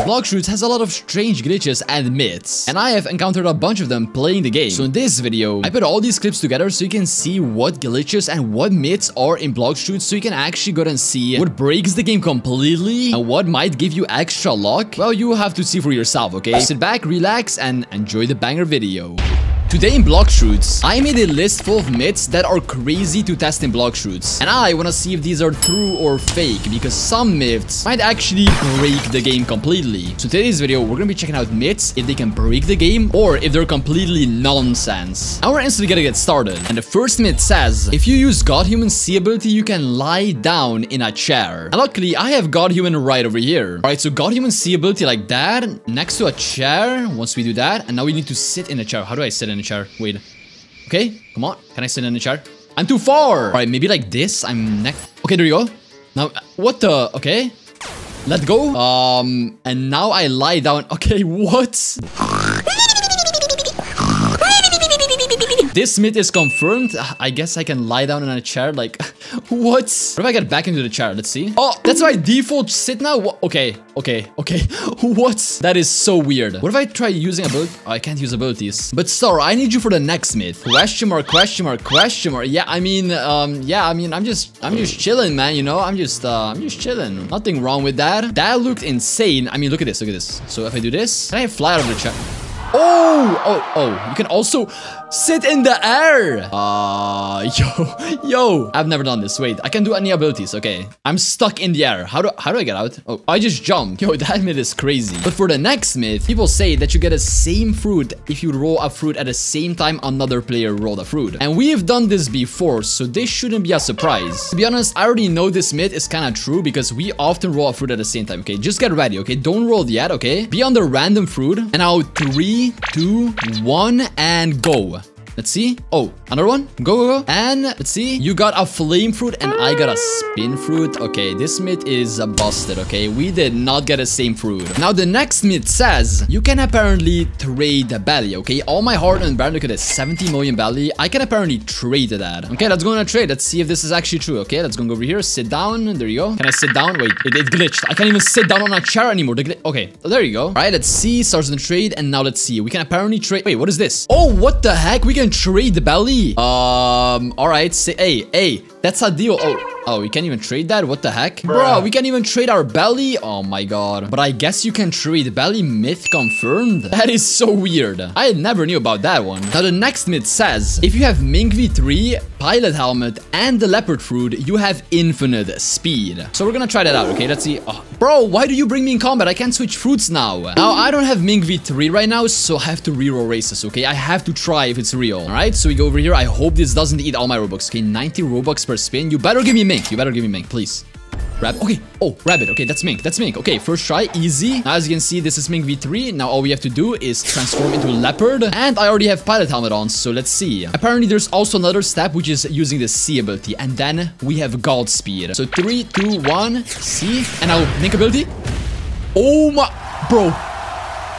Blox Fruits has a lot of strange glitches and myths, and I have encountered a bunch of them playing the game. So in this video, I put all these clips together so you can see what glitches and what myths are in Blox Fruits so you can actually go and see what breaks the game completely and what might give you extra luck. Well, you have to see for yourself, okay? Sit back, relax, and enjoy the banger video. Today in Blox Fruits, I made a list full of myths that are crazy to test in Blox Fruits. And I want to see if these are true or fake, because some myths might actually break the game completely. So today's video, we're to be checking out myths, if they can break the game, or if they're completely nonsense. Now we're instantly gonna get started. And the first myth says, if you use God Human C ability, you can lie down in a chair. And luckily, I have God Human right over here. Alright, so God Human C ability like that, next to a chair, once we do that, and now we need to sit in a chair. How do I sit in a chair? Wait. Okay, come on. Can I sit in the chair? I'm too far. All right, maybe like this. I'm next. Okay, there you go. Now, what the? Okay. Let go. Um, and now I lie down. Okay, what? This myth is confirmed. I guess I can lie down in a chair. Like, what? What if I get back into the chair? Let's see. Oh, that's my default sit now? What? Okay, okay, okay. what? That is so weird. What if I try using ability? Oh, I can't use abilities. But Star, I need you for the next myth. Question mark, question mark, question mark. Yeah, I mean, um, yeah, I mean, I'm just, I'm just chilling, man. You know, I'm just, uh, I'm just chilling. Nothing wrong with that. That looked insane. I mean, look at this, look at this. So if I do this, can I fly out of the chair? Oh, oh, oh, you can also sit in the air. Uh, yo, yo, I've never done this. Wait, I can do any abilities. Okay, I'm stuck in the air. How do, how do I get out? Oh, I just jumped. Yo, that myth is crazy. But for the next myth, people say that you get the same fruit if you roll a fruit at the same time another player rolled a fruit. And we have done this before, so this shouldn't be a surprise. To be honest, I already know this myth is kind of true because we often roll a fruit at the same time, okay? Just get ready, okay? Don't roll yet, okay? Be on the random fruit. And now three, two, one, and go. Let's see. Oh, another one. Go, go, go. And let's see. You got a flame fruit and I got a spin fruit. Okay, this myth is busted, okay? We did not get the same fruit. Now, the next myth says you can apparently trade the belly, okay? All my heart and look at this. 70 million belly. I can apparently trade that. Okay, let's go on a trade. Let's see if this is actually true, okay? Let's go over here. Sit down. There you go. Can I sit down? Wait, it, it glitched. I can't even sit down on a chair anymore. The okay, there you go. All right, let's see. Starts the trade. And now let's see. We can apparently trade. Wait, what is this? Oh, what the heck? We can trade the belly. Um, all right. Say, hey, hey, that's a deal. Oh, Oh, we can't even trade that? What the heck? Bro, we can't even trade our belly? Oh my god. But I guess you can trade belly myth confirmed? That is so weird. I never knew about that one. Now the next myth says, if you have Mink V3, pilot helmet, and the leopard fruit, you have infinite speed. So we're gonna try that out, okay? Let's see. Oh, bro, why do you bring me in combat? I can't switch fruits now. Now, I don't have Mink V3 right now, so I have to reroll races, okay? I have to try if it's real. All right, so we go over here. I hope this doesn't eat all my Robux. Okay, 90 Robux per spin. You better give me Mink. You better give me Mink, please. Rabbit. Okay. Oh, rabbit. Okay, that's Mink. That's Mink. Okay, first try. Easy. Now, as you can see, this is Mink V3. Now, all we have to do is transform into leopard. And I already have pilot helmet on, so let's see. Apparently, there's also another step, which is using the C ability. And then we have God speed. So, three, two, one, C. And now, Mink ability. Oh my... Bro,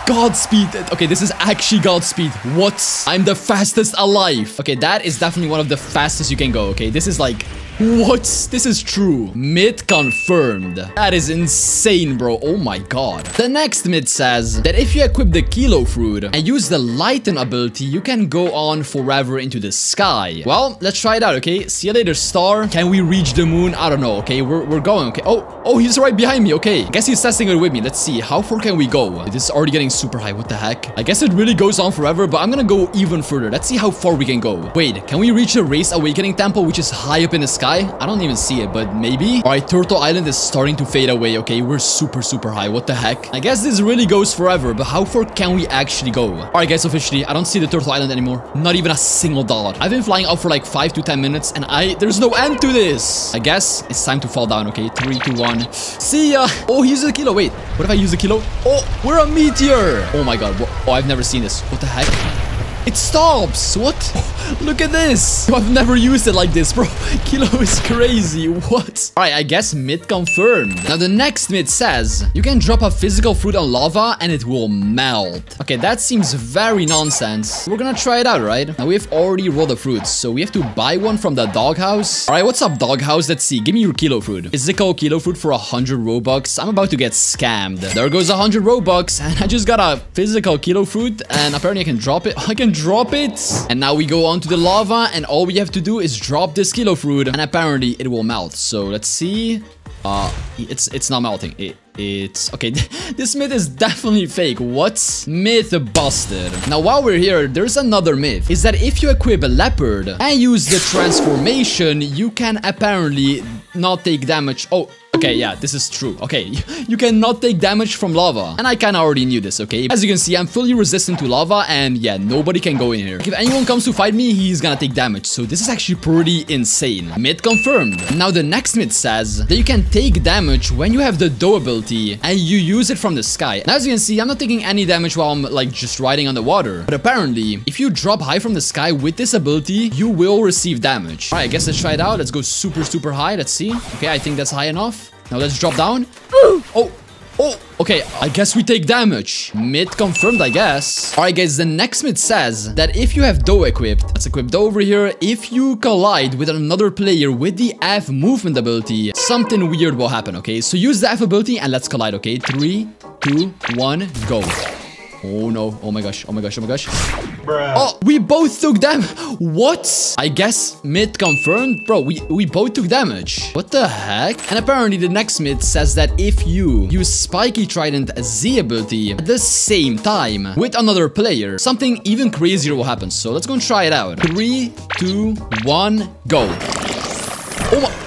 Godspeed. Okay, this is actually Godspeed. What? I'm the fastest alive. Okay, that is definitely one of the fastest you can go. Okay, this is like what? This is true. Myth confirmed. That is insane, bro. Oh my god. The next myth says that if you equip the Kilo Fruit and use the Lighten ability, you can go on forever into the sky. Well, let's try it out, okay? See you later, star. Can we reach the moon? I don't know, okay? We're, we're going, okay? Oh, oh, he's right behind me, okay. I guess he's testing it with me. Let's see. How far can we go? This is already getting super high. What the heck? I guess it really goes on forever, but I'm gonna go even further. Let's see how far we can go. Wait, can we reach the Race Awakening Temple, which is high up in the sky? Sky? I don't even see it, but maybe? Alright, Turtle Island is starting to fade away, okay? We're super, super high. What the heck? I guess this really goes forever, but how far can we actually go? Alright, guys, officially, I don't see the Turtle Island anymore. Not even a single dot. I've been flying up for like 5 to 10 minutes, and I... There's no end to this! I guess it's time to fall down, okay? 3, 2, 1. See ya! Oh, he used a kilo. Wait, what if I use a kilo? Oh, we're a meteor! Oh my god. Oh, I've never seen this. What the heck? It stops. What? Look at this. I've never used it like this, bro. Kilo is crazy. What? All right, I guess mid confirmed. Now, the next mid says you can drop a physical fruit on lava and it will melt. Okay, that seems very nonsense. We're gonna try it out, right? Now, we've already rolled the fruits, so we have to buy one from the doghouse. All right, what's up, doghouse? Let's see. Give me your kilo fruit. Physical kilo fruit for 100 Robux. I'm about to get scammed. There goes 100 Robux, and I just got a physical kilo fruit, and apparently I can drop it. I can drop it. And now we go on to the lava, and all we have to do is drop this kilo fruit, and apparently it will melt. So let's see. Uh, it's it's not melting. It, it's okay. this myth is definitely fake. What's myth busted? Now, while we're here, there's another myth. Is that if you equip a leopard and use the transformation, you can apparently not take damage. Oh, Okay, yeah, this is true. Okay, you cannot take damage from lava. And I kinda already knew this, okay? As you can see, I'm fully resistant to lava and yeah, nobody can go in here. If anyone comes to fight me, he's gonna take damage. So this is actually pretty insane. Myth confirmed. Now the next myth says that you can take damage when you have the dough ability and you use it from the sky. Now as you can see, I'm not taking any damage while I'm like just riding on the water. But apparently, if you drop high from the sky with this ability, you will receive damage. All right, I guess let's try it out. Let's go super, super high. Let's see. Okay, I think that's high enough. Now let's drop down. Oh, oh, okay. I guess we take damage. Myth confirmed, I guess. All right, guys, the next myth says that if you have Dough equipped, let's equip dough over here. If you collide with another player with the F movement ability, something weird will happen, okay? So use the F ability and let's collide, okay? Three, two, one, go. Oh no. Oh my gosh. Oh my gosh. Oh my gosh. Bruh. Oh, we both took damage. What? I guess myth confirmed. Bro, we, we both took damage. What the heck? And apparently the next myth says that if you use Spiky Trident Z ability at the same time with another player, something even crazier will happen. So let's go and try it out. Three, two, one, go. Oh my...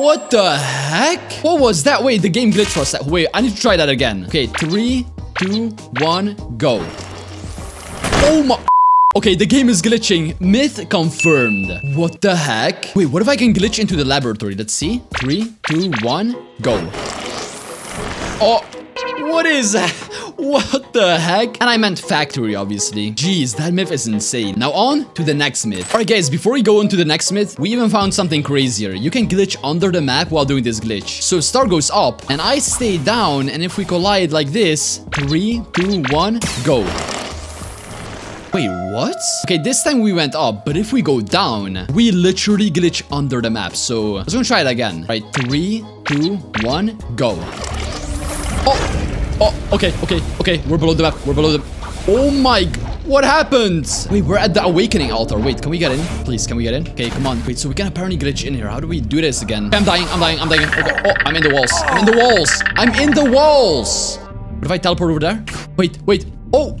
What the heck? What was that? Wait, the game glitched for a sec. Wait, I need to try that again. Okay, three, two, one, go. Oh my... Okay, the game is glitching. Myth confirmed. What the heck? Wait, what if I can glitch into the laboratory? Let's see. Three, two, one, go. Oh, what is that? What the heck? And I meant factory, obviously. Jeez, that myth is insane. Now on to the next myth. Alright guys, before we go into the next myth, we even found something crazier. You can glitch under the map while doing this glitch. So star goes up, and I stay down, and if we collide like this, three, two, one, go. Wait, what? Okay, this time we went up, but if we go down, we literally glitch under the map. So let's go try it again. All right, three, two, one, go. Oh, Oh, okay, okay, okay. We're below the map. We're below the... Oh my... What happened? Wait, we're at the awakening altar. Wait, can we get in? Please, can we get in? Okay, come on. Wait, so we can apparently glitch in here. How do we do this again? I'm dying. I'm dying. I'm dying. Okay. Oh, I'm in the walls. I'm in the walls. I'm in the walls. What if I teleport over there? Wait, wait. Oh,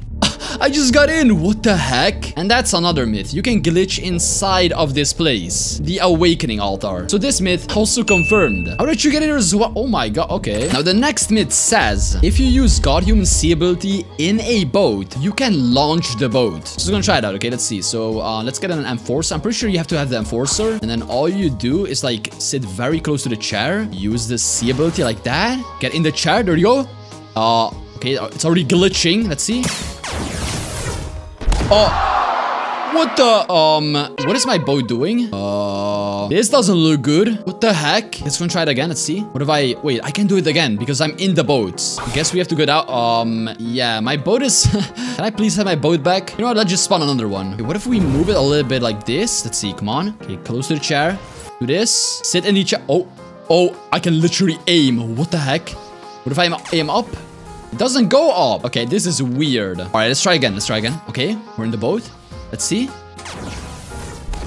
I just got in. What the heck? And that's another myth. You can glitch inside of this place. The Awakening Altar. So this myth also confirmed. How did you get in as well? Oh my god. Okay. Now the next myth says, if you use God Human C ability in a boat, you can launch the boat. So we're gonna try it out. Okay, let's see. So uh, let's get an Enforcer. I'm pretty sure you have to have the Enforcer. And then all you do is like sit very close to the chair. Use the C ability like that. Get in the chair. There you go. Uh, okay. It's already glitching. Let's see. Oh, what the, um, what is my boat doing? Uh, this doesn't look good. What the heck? Let's go and try it again. Let's see. What if I, wait, I can do it again because I'm in the boat. I guess we have to get out. Um, yeah, my boat is, can I please have my boat back? You know what? Let's just spawn another one. Okay, what if we move it a little bit like this? Let's see. Come on. Okay, close to the chair. Do this. Sit in the chair. Oh, oh, I can literally aim. What the heck? What if I aim up? It doesn't go up. Okay, this is weird. All right, let's try again. Let's try again. Okay, we're in the boat. Let's see.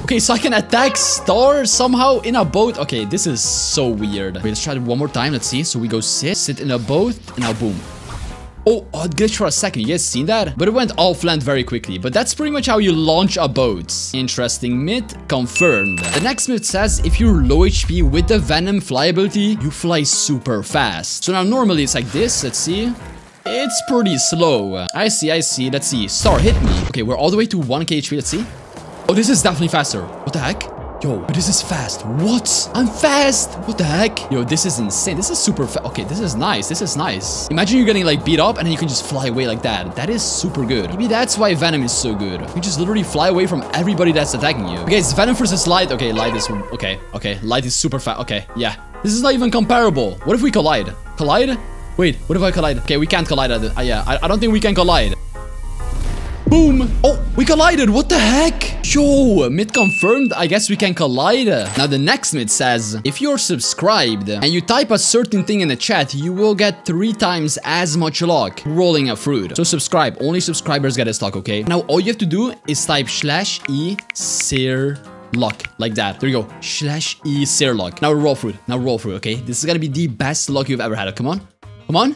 Okay, so I can attack stars somehow in a boat. Okay, this is so weird. Wait, let's try it one more time. Let's see. So we go sit, sit in a boat, and now boom. Oh, oh, it glitched for a second. You guys seen that? But it went off land very quickly. But that's pretty much how you launch a boat. Interesting myth confirmed. The next myth says if you're low HP with the Venom fly ability, you fly super fast. So now normally it's like this. Let's see. It's pretty slow. I see, I see. Let's see. Star, hit me. Okay, we're all the way to 1k HP. Let's see. Oh, this is definitely faster. What the heck? Yo, this is fast. What? I'm fast. What the heck? Yo, this is insane. This is super fast. Okay, this is nice. This is nice. Imagine you're getting like beat up and then you can just fly away like that. That is super good. Maybe that's why Venom is so good. You just literally fly away from everybody that's attacking you. Okay, it's Venom versus Light. Okay, Light is... Okay, okay. Light is super fast. Okay, yeah. This is not even comparable. What if we collide? Collide? Wait, what if I collide? Okay, we can't collide. Uh, yeah, I, I don't think we can collide. Boom! Oh, we collided! What the heck? Yo, mid confirmed. I guess we can collide. Now, the next myth says, if you're subscribed and you type a certain thing in the chat, you will get three times as much luck rolling a fruit. So subscribe. Only subscribers get a stock, okay? Now, all you have to do is type slash e sir luck like that there you go slash e sir luck now roll fruit now roll fruit okay this is gonna be the best luck you've ever had come on come on.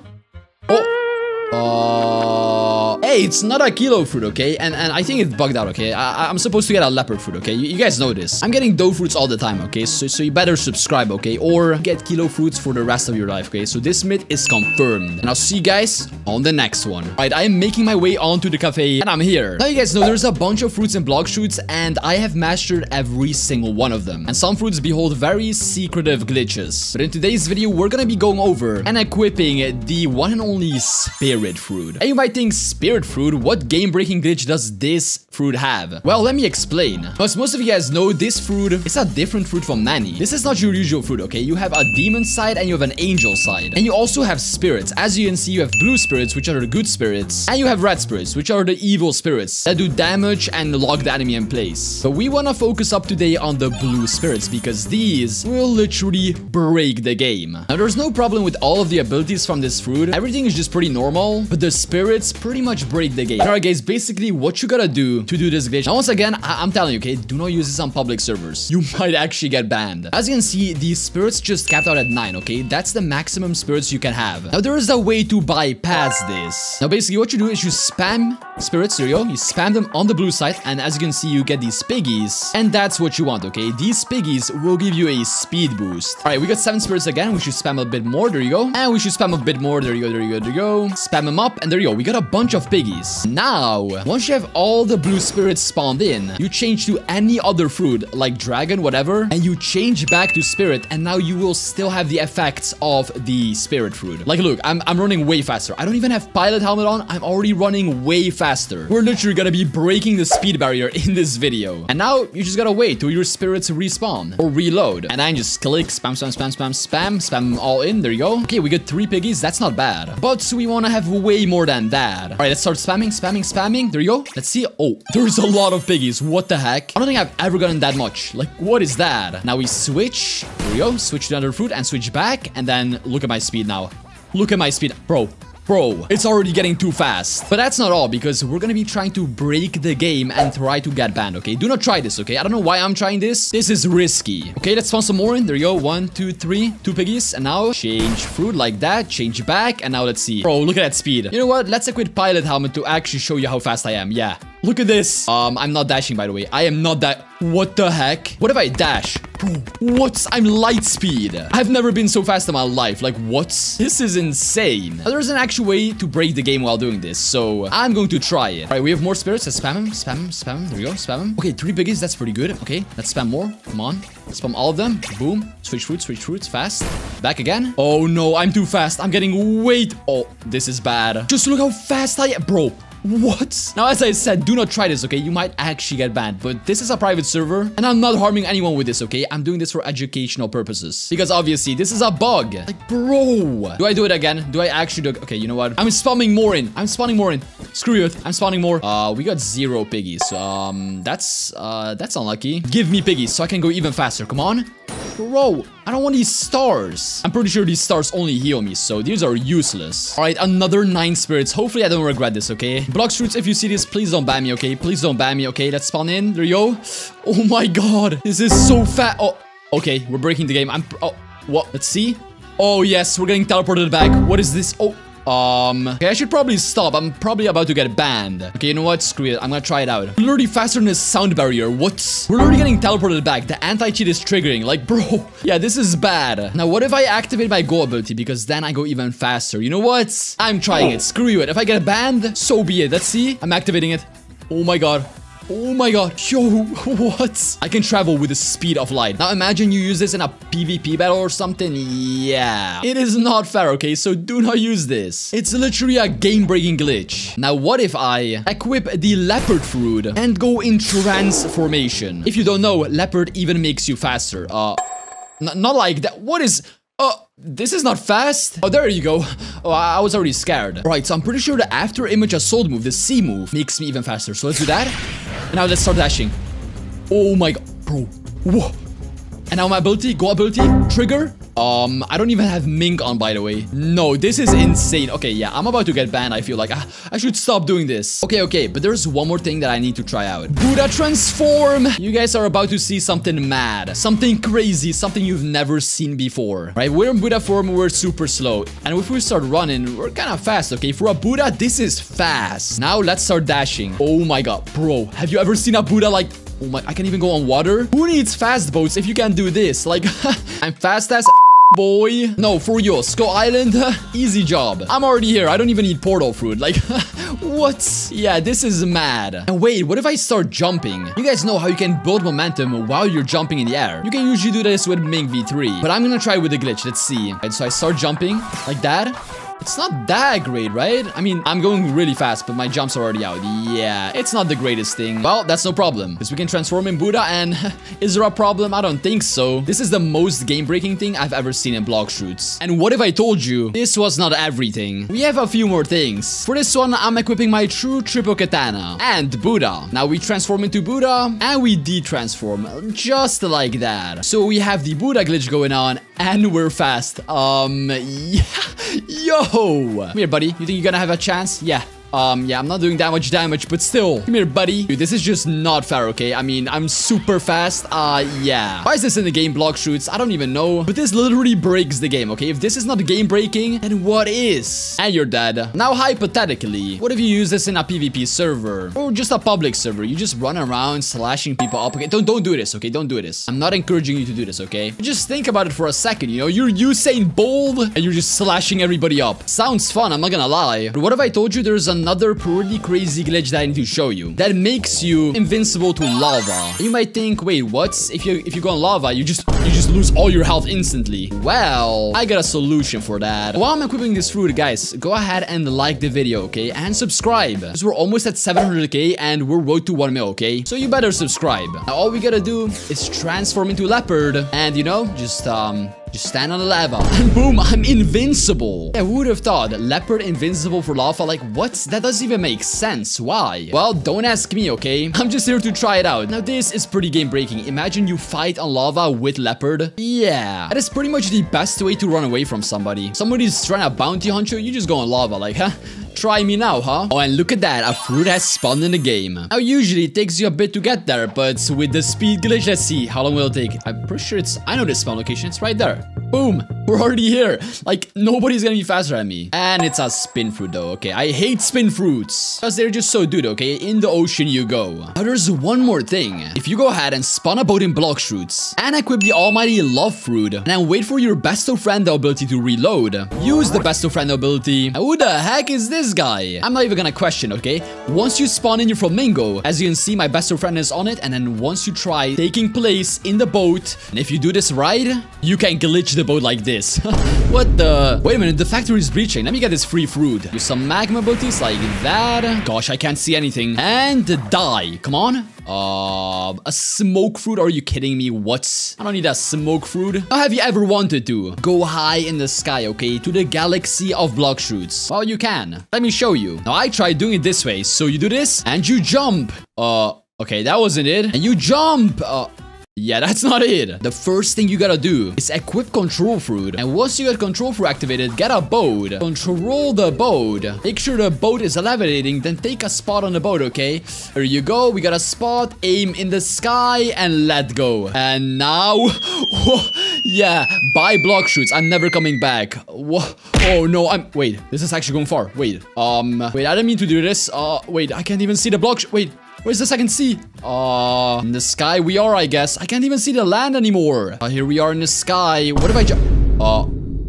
Oh. Uh Hey, it's not a kilo fruit, okay? And and I think it's bugged out, okay? I, am supposed to get a leopard fruit, okay? You, you, guys know this. I'm getting dough fruits all the time, okay? So, so you better subscribe, okay? Or get kilo fruits for the rest of your life, okay? So this myth is confirmed. And I'll see you guys on the next one. All right, I am making my way onto the cafe and I'm here. Now you guys know there's a bunch of fruits and Blox Fruits and I have mastered every single one of them. And some fruits behold very secretive glitches. But in today's video, we're gonna be going over and equipping the one and only spirit fruit. And you might think spirit fruit, what game-breaking glitch does this fruit have? Well, let me explain. As most of you guys know, this fruit is a different fruit from many. This is not your usual fruit, okay? You have a demon side and you have an angel side. And you also have spirits. As you can see, you have blue spirits, which are the good spirits. And you have red spirits, which are the evil spirits that do damage and lock the enemy in place. But we want to focus up today on the blue spirits because these will literally break the game. Now, there's no problem with all of the abilities from this fruit. Everything is just pretty normal, but the spirits pretty much break the game. Alright guys, basically what you gotta do to do this glitch. Now once again, I am telling you, okay, do not use this on public servers. You might actually get banned. As you can see, these spirits just capped out at 9, okay? That's the maximum spirits you can have. Now there is a way to bypass this. Now basically what you do is you spam spirits, there you go. You spam them on the blue side and as you can see, you get these piggies. And that's what you want, okay? These piggies will give you a speed boost. Alright, we got 7 spirits again. We should spam a bit more, there you go. And we should spam a bit more, there you go, there you go, there you go. Spam them up and there you go. We got a bunch of piggies. Now, once you have all the blue spirits spawned in, you change to any other fruit, like dragon, whatever, and you change back to spirit, and now you will still have the effects of the spirit fruit. Like, look, I'm, I'm running way faster. I don't even have pilot helmet on. I'm already running way faster. We're literally gonna be breaking the speed barrier in this video. And now, you just gotta wait till your spirits respawn or reload. And then just click, spam, spam, spam, spam, spam, spam all in. There you go. Okay, we got three piggies. That's not bad. But we wanna have way more than that. All right, let's start spamming, spamming, spamming. There you go. Let's see. Oh, there's a lot of piggies. What the heck? I don't think I've ever gotten that much. Like, what is that? Now we switch. There we go. Switch to another fruit and switch back. And then look at my speed now. Look at my speed. Bro, Bro, it's already getting too fast. But that's not all, because we're gonna be trying to break the game and try to get banned, okay? Do not try this, okay? I don't know why I'm trying this. This is risky. Okay, let's spawn some more in. There you go. One, two, three. Two piggies. And now change fruit like that. Change back. And now let's see. Bro, look at that speed. You know what? Let's equip pilot helmet to actually show you how fast I am. Yeah. Look at this. Um, I'm not dashing, by the way. I am not that. What the heck? What if I dash? Bro, what? I'm light speed. I've never been so fast in my life. Like, what? This is insane. There's an actual way to break the game while doing this, so I'm going to try it. All right, we have more spirits. Let's spam them, spam them, spam them. There we go, spam them. Okay, three biggies. That's pretty good. Okay, let's spam more. Come on. Spam all of them. Boom. Switch fruits, switch fruits. Fast. Back again. Oh, no. I'm too fast. I'm getting weight. Oh, this is bad. Just look how fast I am. Bro, what? Now, as I said, do not try this, okay? You might actually get banned, but this is a private server, and I'm not harming anyone with this, okay? I'm doing this for educational purposes. Because obviously, this is a bug. Like, bro. Do I do it again? Do I actually do Okay, you know what? I'm spawning more in. I'm spawning more in. Screw it. I'm spawning more. Uh, we got zero piggies. Um, that's, uh, that's unlucky. Give me piggies so I can go even faster. Come on. Bro, I don't want these stars. I'm pretty sure these stars only heal me, so these are useless. All right, another nine spirits. Hopefully, I don't regret this, okay? Blox Fruits, if you see this, please don't ban me, okay? Please don't ban me, okay? Let's spawn in. There you go. Oh my god. This is so fat. Oh, okay. We're breaking the game. I'm... Oh, what? Let's see. Oh, yes. We're getting teleported back. What is this? Oh, um, okay, I should probably stop. I'm probably about to get banned. Okay, you know what? Screw it. I'm gonna try it out. Literally faster than a sound barrier. What? We're literally getting teleported back. The anti-cheat is triggering. Like, bro. Yeah, this is bad. Now, what if I activate my go ability? Because then I go even faster. You know what? I'm trying it. Screw it. If I get banned, so be it. Let's see. I'm activating it. Oh my god. Oh my god. Yo, what? I can travel with the speed of light. Now imagine you use this in a PvP battle or something. Yeah. It is not fair, okay? So do not use this. It's literally a game-breaking glitch. Now what if I equip the leopard fruit and go in transformation? If you don't know, leopard even makes you faster. Uh, not like that. What is... Oh, this is not fast. Oh, there you go. Oh, I, was already scared. Right, so I'm pretty sure the after image assault move, the C move, makes me even faster. So let's do that. And now let's start dashing. Oh my god. Bro. Whoa. And now my ability, go ability, trigger. Um, I don't even have Mink on, by the way. No, this is insane. Okay, yeah, I'm about to get banned, I feel like. I, I should stop doing this. Okay, okay, but there's one more thing that I need to try out. Buddha transform! You guys are about to see something mad. Something crazy, something you've never seen before. Right, we're in Buddha form, we're super slow. And if we start running, we're kind of fast, okay? For a Buddha, this is fast. Now, let's start dashing. Oh my god, bro. Have you ever seen a Buddha like Oh my, I can even go on water? Who needs fast boats if you can do this? Like, I'm fast as boy. No, for you, Skull Island, easy job. I'm already here. I don't even need portal fruit. Like, what? Yeah, this is mad. And wait, what if I start jumping? You guys know how you can build momentum while you're jumping in the air. You can usually do this with Mink V3, but I'm gonna try with the glitch. Let's see. So I start jumping like that. It's not that great, right? I mean, I'm going really fast, but my jumps are already out. Yeah, it's not the greatest thing. Well, that's no problem, because we can transform in Buddha, and is there a problem? I don't think so. This is the most game-breaking thing I've ever seen in Blox Fruits. And what if I told you this was not everything? We have a few more things. For this one, I'm equipping my true triple katana and Buddha. Now we transform into Buddha, and we de-transform, just like that. So we have the Buddha glitch going on, and we're fast. Um, yeah. Yo! Come here, buddy. You think you're gonna have a chance? Yeah. Um, yeah, I'm not doing that much damage, but still. Come here, buddy. Dude, this is just not fair, okay? I mean, I'm super fast. Uh, yeah. Why is this in the game Blox Fruits? I don't even know. But this literally breaks the game, okay? If this is not game breaking, then what is? And you're dead. Now, hypothetically, what if you use this in a PvP server? Or just a public server? You just run around slashing people up, okay? Don't, don't do this, okay? Don't do this. I'm not encouraging you to do this, okay? Just think about it for a second, you know? You're Usain Bolt, and you're just slashing everybody up. Sounds fun, I'm not gonna lie. But what if I told you there's a another pretty crazy glitch that I need to show you that makes you invincible to lava. You might think, wait, what? If you if you go on lava, you just you just lose all your health instantly. Well, I got a solution for that. While I'm equipping this fruit, guys, go ahead and like the video, okay? And subscribe. Because we're almost at 700k and we're road to 1 mil, okay? So you better subscribe. Now, all we gotta do is transform into leopard and, you know, just, um, just stand on the lava. And boom, I'm invincible. Yeah, who would have thought? Leopard invincible for lava? Like, what? That doesn't even make sense. Why? Well, don't ask me, okay? I'm just here to try it out. Now, this is pretty game-breaking. Imagine you fight on lava with leopard. Yeah, that is pretty much the best way to run away from somebody. Somebody's trying to bounty hunt you, you just go on lava. Like, huh? Try me now, huh? Oh, and look at that. A fruit has spawned in the game. Now, usually it takes you a bit to get there, but with the speed glitch, let's see. How long will it take? I'm pretty sure it's... I know this spawn location. It's right there. Boom. We're already here. Like, nobody's gonna be faster than me. And it's a spin fruit, though, okay? I hate spin fruits. Because they're just so dude, okay? In the ocean you go. Now, there's one more thing. If you go ahead and spawn a boat in Blox Fruits and equip the almighty love fruit, and then wait for your best of friend ability to reload, use the best of friend ability. Who the heck is this guy? I'm not even gonna question, okay? Once you spawn in your flamingo, as you can see, my best friend is on it, and then once you try taking place in the boat, and if you do this right, you can glitch the boat like this. what the? Wait a minute, the factory is breaching. Let me get this free fruit. Use some magma abilities like that. Gosh, I can't see anything. And die. Come on. Uh, a smoke fruit? Are you kidding me? What? I don't need a smoke fruit. How have you ever wanted to? Go high in the sky, okay? To the galaxy of Blox Fruits. Well, you can. Let me show you. Now, I tried doing it this way. So you do this and you jump. Uh, okay, that wasn't it. And you jump. Uh, yeah, that's not it. The first thing you gotta do is equip control fruit. And once you get control fruit activated, get a boat. Control the boat. Make sure the boat is levitating, then take a spot on the boat, okay? There you go. We got a spot. Aim in the sky and let go. And now... yeah, buy Blox Fruits. I'm never coming back. Oh, no. I'm... Wait, this is actually going far. Wait. Um... Wait, I didn't mean to do this. Uh, wait, I can't even see the block... Wait... Where's the second sea? Uh, in the sky we are, I guess. I can't even see the land anymore. Uh, here we are in the sky. What if I just... Uh,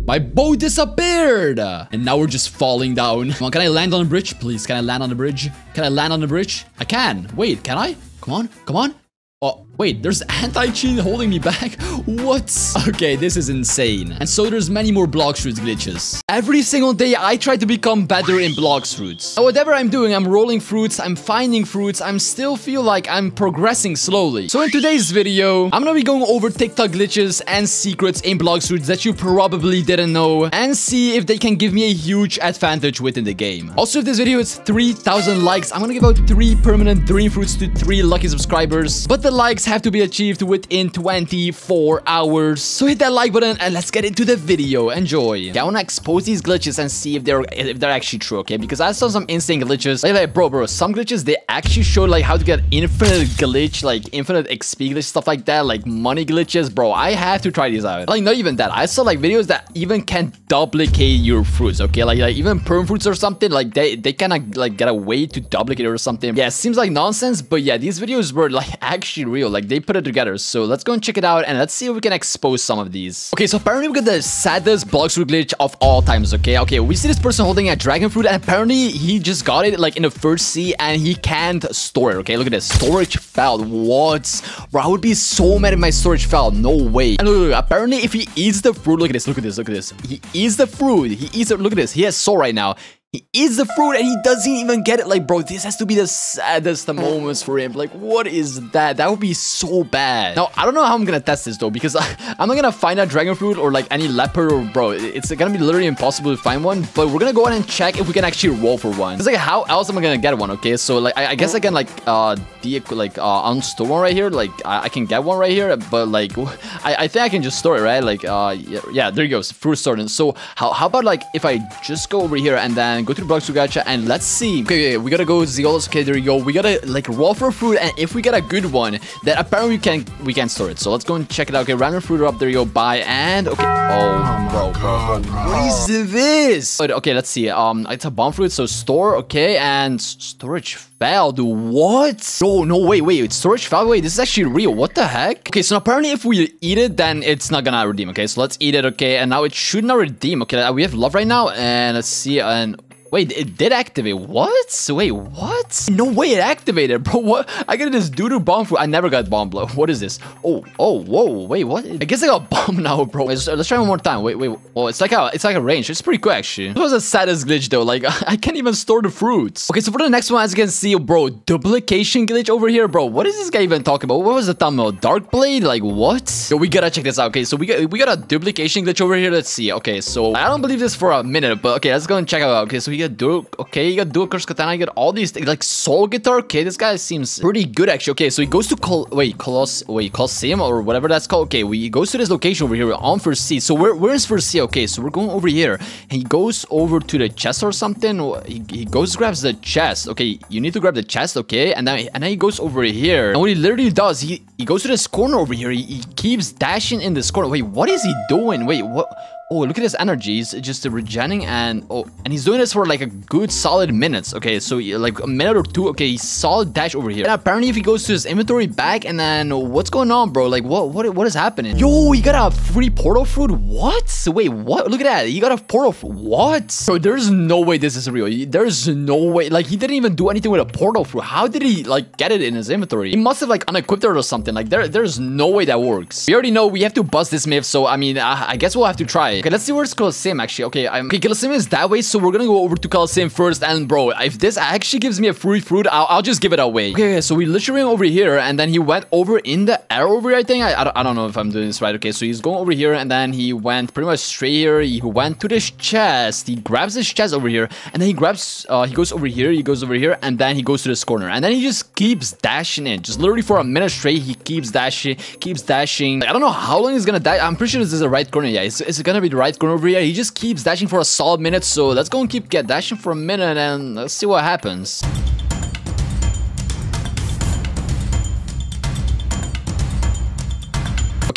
my boat disappeared. And now we're just falling down. Come on, can I land on the bridge? Please, can I land on the bridge? Can I land on the bridge? I can. Wait, can I? Come on, come on. Oh, wait, there's anti-cheat holding me back? What? Okay, this is insane. And so there's many more Blox Fruits glitches. Every single day, I try to become better in Blox Fruits. So whatever I'm doing, I'm rolling fruits, I'm finding fruits, I'm still feel like I'm progressing slowly. So in today's video, I'm gonna be going over TikTok glitches and secrets in Blox Fruits that you probably didn't know and see if they can give me a huge advantage within the game. Also, if this video is 3,000 likes, I'm gonna give out 3 permanent Dream Fruits to 3 lucky subscribers. But the likes have to be achieved within 24 hours. So hit that like button and let's get into the video. Enjoy. Yeah, I want to expose these glitches and see if they're if they're actually true, okay? Because I saw some insane glitches. Like, like, bro, bro, some glitches, they actually show like how to get infinite glitch, like infinite XP glitch, stuff like that, like money glitches. Bro, I have to try these out. Like, not even that. I saw like videos that even can duplicate your fruits, okay? Like, like even perm fruits or something, like they, they kind of like get a way to duplicate or something. Yeah, it seems like nonsense, but yeah, these videos were like actually actually real. Like, they put it together. So let's go and check it out, and let's see if we can expose some of these. Okay, so apparently we got the saddest Blox Fruit glitch of all times, okay? Okay, we see this person holding a dragon fruit, and apparently he just got it, like, in the first sea, and he can't store it, okay? Look at this. Storage failed. What? Bro, I would be so mad if my storage failed. No way. And look, look, look, apparently if he eats the fruit, look at this, look at this, look at this. He eats the fruit. He eats it. Look at this. He has soul right now. He eats the fruit and he doesn't even get it. Like, bro, this has to be the saddest moments for him. Like, what is that? That would be so bad. Now, I don't know how I'm gonna test this though, because I, am not gonna find a dragon fruit or like any leopard or bro. It's gonna be literally impossible to find one. But we're gonna go ahead and check if we can actually roll for one. It's like, how else am I gonna get one? Okay, so like, I, I guess I can like uh de like uh unstore one right here. Like, I, I, can get one right here, but like, I, I think I can just store it, right? Like, uh, yeah, yeah there you go, fruit sorting. So how how about like if I just go over here and then and go to the Blox Gacha and let's see. Okay, okay, we gotta go Zeolus. Okay, there you go. We gotta like roll for fruit and if we get a good one, then apparently we can we can store it. So let's go and check it out. Okay, random fruit up. There you go. Buy and okay. Oh, bro, bro, bro. What is this? Okay, let's see. Um, it's a bomb fruit. So store. Okay, and storage failed. What? No, no, wait, wait. Storage failed. Wait, this is actually real. What the heck? Okay, so apparently if we eat it, then it's not gonna redeem. Okay, so let's eat it. Okay, and now it should not redeem. Okay, we have love right now, and let's see. And Wait, it did activate. What? Wait, what? No way it activated, bro. What? I got this doo-doo bomb. I never got bomb blow. What is this? Oh, oh, whoa, wait, what? I guess I got bomb now, bro. Let's, let's try one more time. Wait, wait. Oh, it's like a, it's like a range. It's pretty cool, actually. This was the saddest glitch, though. Like, I can't even store the fruits. Okay, so for the next one, as you can see, bro, duplication glitch over here, bro. What is this guy even talking about? What was the thumbnail? Dark blade? Like, what? Yo, we gotta check this out. Okay, so we got we got a duplication glitch over here. Let's see. Okay, so I don't believe this for a minute, but okay, let's go and check it out. Okay, so we got dual. Okay, you got dual curse katana. You got all these things like soul guitar. Okay, this guy seems pretty good actually. Okay, so he goes to Col. Wait, Coloss. Wait, Colosseum or whatever that's called. Okay, we goes to this location over here on first sea. So where where is first sea? Okay, so we're going over here. He goes over to the chest or something. He, he goes grabs the chest. Okay, you need to grab the chest. Okay, and then and then he goes over here. And what he literally does, he he goes to this corner over here. He, he keeps dashing in this corner. Wait, what is he doing? Wait, what? Oh, look at his energy. He's just regenning and oh, and he's doing this for like a good solid minutes. Okay, so like a minute or two. Okay, he's solid dash over here. And apparently, if he goes to his inventory back, and then what's going on, bro? Like, what what what is happening? Yo, he got a free portal fruit. What? Wait, what? Look at that. He got a portal. Fruit. What? Bro, there's no way this is real. There's no way. Like, he didn't even do anything with a portal fruit. How did he like get it in his inventory? He must have like unequipped it or something. Like, there there's no way that works. We already know we have to bust this myth. So I mean, I, I guess we'll have to try. Okay, let's see where's Colosseum actually. Okay, I'm okay, Colosseum is that way, so we're gonna go over to Colosseum first. And bro, if this actually gives me a free fruit, I'll, I'll just give it away. Okay, okay, so we literally went over here, and then he went over in the air over here, I think. I, I, don't, I don't know if I'm doing this right. Okay, so he's going over here, and then he went pretty much straight here. He went to this chest. He grabs this chest over here, and then he grabs, uh, he goes over here, he goes over here, and then he goes to this corner. And then he just keeps dashing in. Just literally for a minute straight, he keeps dashing, keeps dashing. Like, I don't know how long he's gonna dash. I'm pretty sure this is the right corner. Yeah, it's, it's gonna be right corner over here. He just keeps dashing for a solid minute, so let's go and keep get dashing for a minute and let's see what happens.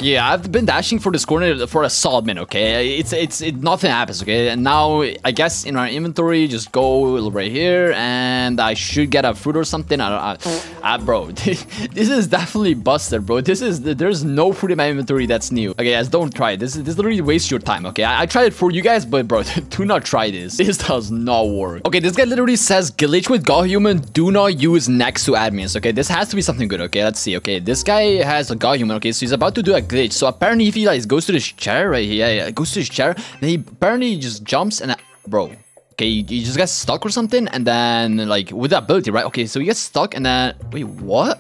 Yeah, I've been dashing for this corner for a solid minute, okay? It's, it's, it, nothing happens, okay? And now, I guess in our inventory, just go right here, and I should get a fruit or something. I don't, I, I, bro, this is definitely busted, bro. This is, there's no fruit in my inventory that's new. Okay, guys, don't try it. This, this literally wastes your time, okay? I, I tried it for you guys, but bro, do not try this. This does not work. Okay, this guy literally says, glitch with God human, do not use next to admins, okay? This has to be something good, okay? Let's see, okay? This guy has a God human, okay? So he's about to do a glitch. So apparently if he like goes to this chair right here, yeah, yeah, goes to this chair, then he apparently just jumps and, bro, Okay, you, just get stuck or something, and then, like, with that ability, right? Okay, so you get stuck, and then... Wait, what?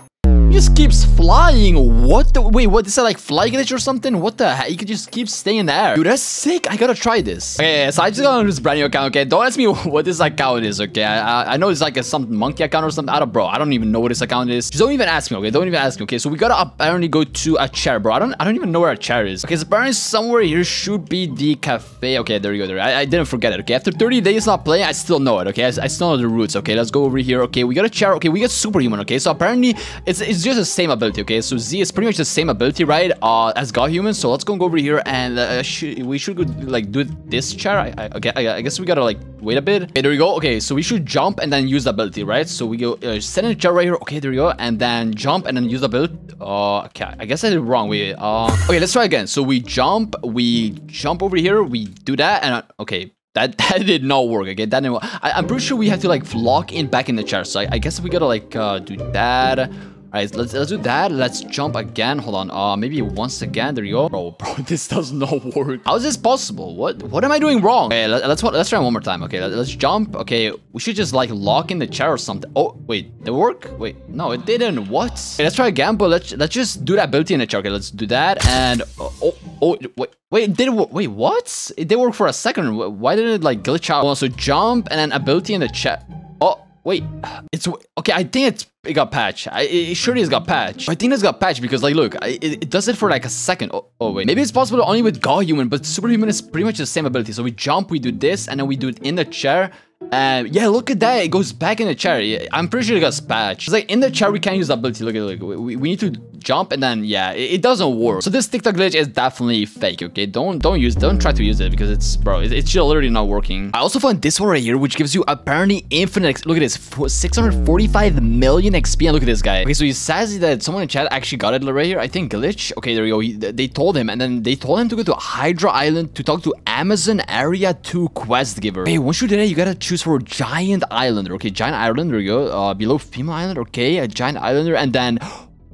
Just keeps flying. What the? Wait, what? Is that like fly glitch or something? What the heck? You could just keep staying there. Dude, that's sick. I gotta try this. Okay, so I just got on this brand new account, okay? Don't ask me what this account is, okay? I, I know it's like a some monkey account or something. I don't, bro, I don't even know what this account is. Just don't even ask me, okay? Don't even ask me, okay? So we gotta apparently go to a chair, bro. I don't, I don't even know where a chair is. Okay, so apparently somewhere here should be the cafe. Okay, there you go. There. I, I didn't forget it, okay? After 30 days not playing, I still know it, okay? I, I still know the roots, okay? Let's go over here, okay? We got a chair, okay? We got superhuman, okay? So apparently it's, it's just the same ability, okay? So Z is pretty much the same ability, right? Uh, as God Human. So let's go over here and uh, sh we should go, like do this chair. I, I, okay, I, I, guess we gotta like wait a bit. Okay, there we go. Okay, so we should jump and then use the ability, right? So we go uh, in a chair right here. Okay, there we go. And then jump and then use the ability. Uh, okay, I guess I did it wrong. We uh, okay, let's try again. So we jump, we jump over here, we do that, and uh, okay. That, that did not work, okay? That didn't work. I, am pretty sure we have to, like, lock in back in the chair. So I, I guess we gotta, like, uh, do that. Alright, let's, let's do that. Let's jump again. Hold on. Uh, maybe once again. There you go. Bro, bro, this does not work. How is this possible? What what am I doing wrong? Okay, let, us let's try one more time. Okay, let, us jump. Okay, we should just like lock in the chair or something. Oh, wait, did it work? Wait, no, it didn't. What? Okay, let's try again, but let's let's just do that ability in the chair. Okay, let's do that. And oh, oh, oh wait. Wait, did it? Wait, what? It did work for a second. Why did it like glitch out? Also, jump and then ability in the chat. Oh, wait. It's okay. I think it's it got patched. I, it surely has got patched. I think it's got patched because, like, look, it, it, does it for like a second. Oh, oh, wait. Maybe it's possible only with God Human, but Superhuman is pretty much the same ability. So we jump, we do this, and then we do it in the chair. And yeah, look at that. It goes back in the chair. I'm pretty sure it got patched. It's like in the chair, we can't use the ability. Look at. Look. We, we need to jump and then yeah it, it, doesn't work. So this tiktok glitch is definitely fake okay? Don't don't use don't try to use it because it's bro it's, it's just literally not working. I also found this one right here which gives you apparently infinite look at this 645 million xp and look at this guy. Okay so he says that someone in chat actually got it right here i think glitch. Okay there we go he, they told him and then they told him to go to hydra island to talk to amazon area 2 quest giver. Hey once you did it you gotta choose for giant islander okay? Giant islander you go uh below female islander okay? A giant islander and then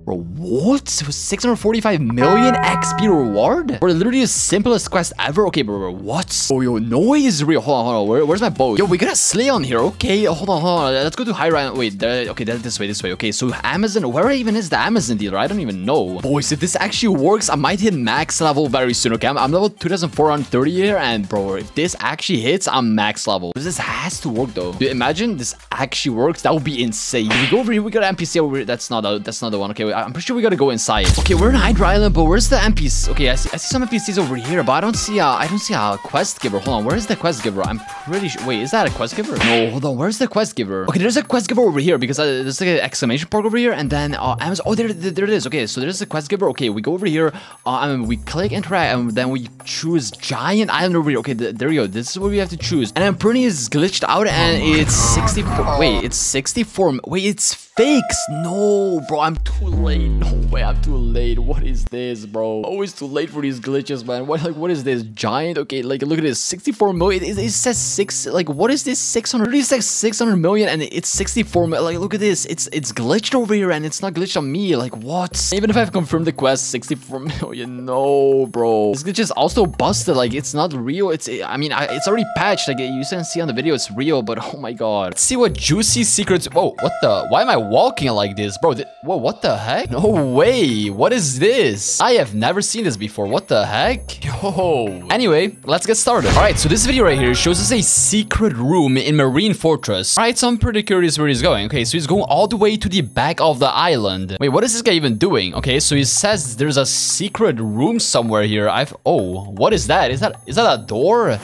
Bro, what? 645 million XP reward? Bro, literally the simplest quest ever. Okay, bro, what? Oh, yo, noise real. Hold on, hold on. Where, where's my boat? Yo, we got a slay on here. Okay, hold on, hold on. Let's go to high round. Wait, there, okay, this way, this way. Okay, so Amazon, where even is the Amazon dealer? I don't even know. Boys, if this actually works, I might hit max level very soon, okay? I'm, I'm level 2430 here, and bro, if this actually hits, I'm max level. This has to work, though. Dude, imagine this actually works. That would be insane. If We go over here, we got an NPC over here. That's not, a, that's not the one. Okay, I'm pretty sure we gotta go inside. Okay, we're in Hydra Island, but where's the NPCs? Okay, I see, I see some NPCs over here, but I don't see a, I don't see a quest giver. Hold on, where is the quest giver? I'm pretty sure. Wait, is that a quest giver? No, hold on, where's the quest giver? Okay, there's a quest giver over here because uh, there's like an exclamation mark over here, and then uh, Amazon. Oh, there, there, there it is. Okay, so there's a quest giver. Okay, we go over here. Uh, and we click and interact, and then we choose giant island over here. Okay, th there we go. This is what we have to choose. And then Pruny is glitched out, and it's 64. Wait, it's 64. Wait, it's fakes. No, bro, I'm too late. Oh, no way, I'm too late. What is this, bro? Always too late for these glitches, man. What, like, what is this? Giant? Okay, like, look at this. 64 million. It, it says six. Like, what is this? 600. It says 600 million, and it's 64 million. Like, look at this. It's it's glitched over here, and it's not glitched on me. Like, what? Even if I've confirmed the quest, 64 million. No, bro. This glitch is also busted. Like, it's not real. It's. I mean, I, it's already patched. Like, you can see on the video, it's real. But oh my god. Let's see what juicy secrets. Whoa, what the? Why am I walking like this, bro? Whoa, what the? No way. What is this? I have never seen this before. What the heck? Yo. Anyway, let's get started. All right, so this video right here shows us a secret room in Marine Fortress. All right, so I'm pretty curious where he's going. Okay, so he's going all the way to the back of the island. Wait, what is this guy even doing? Okay, so he says there's a secret room somewhere here. I've... Oh, what is that? Is that is that a door?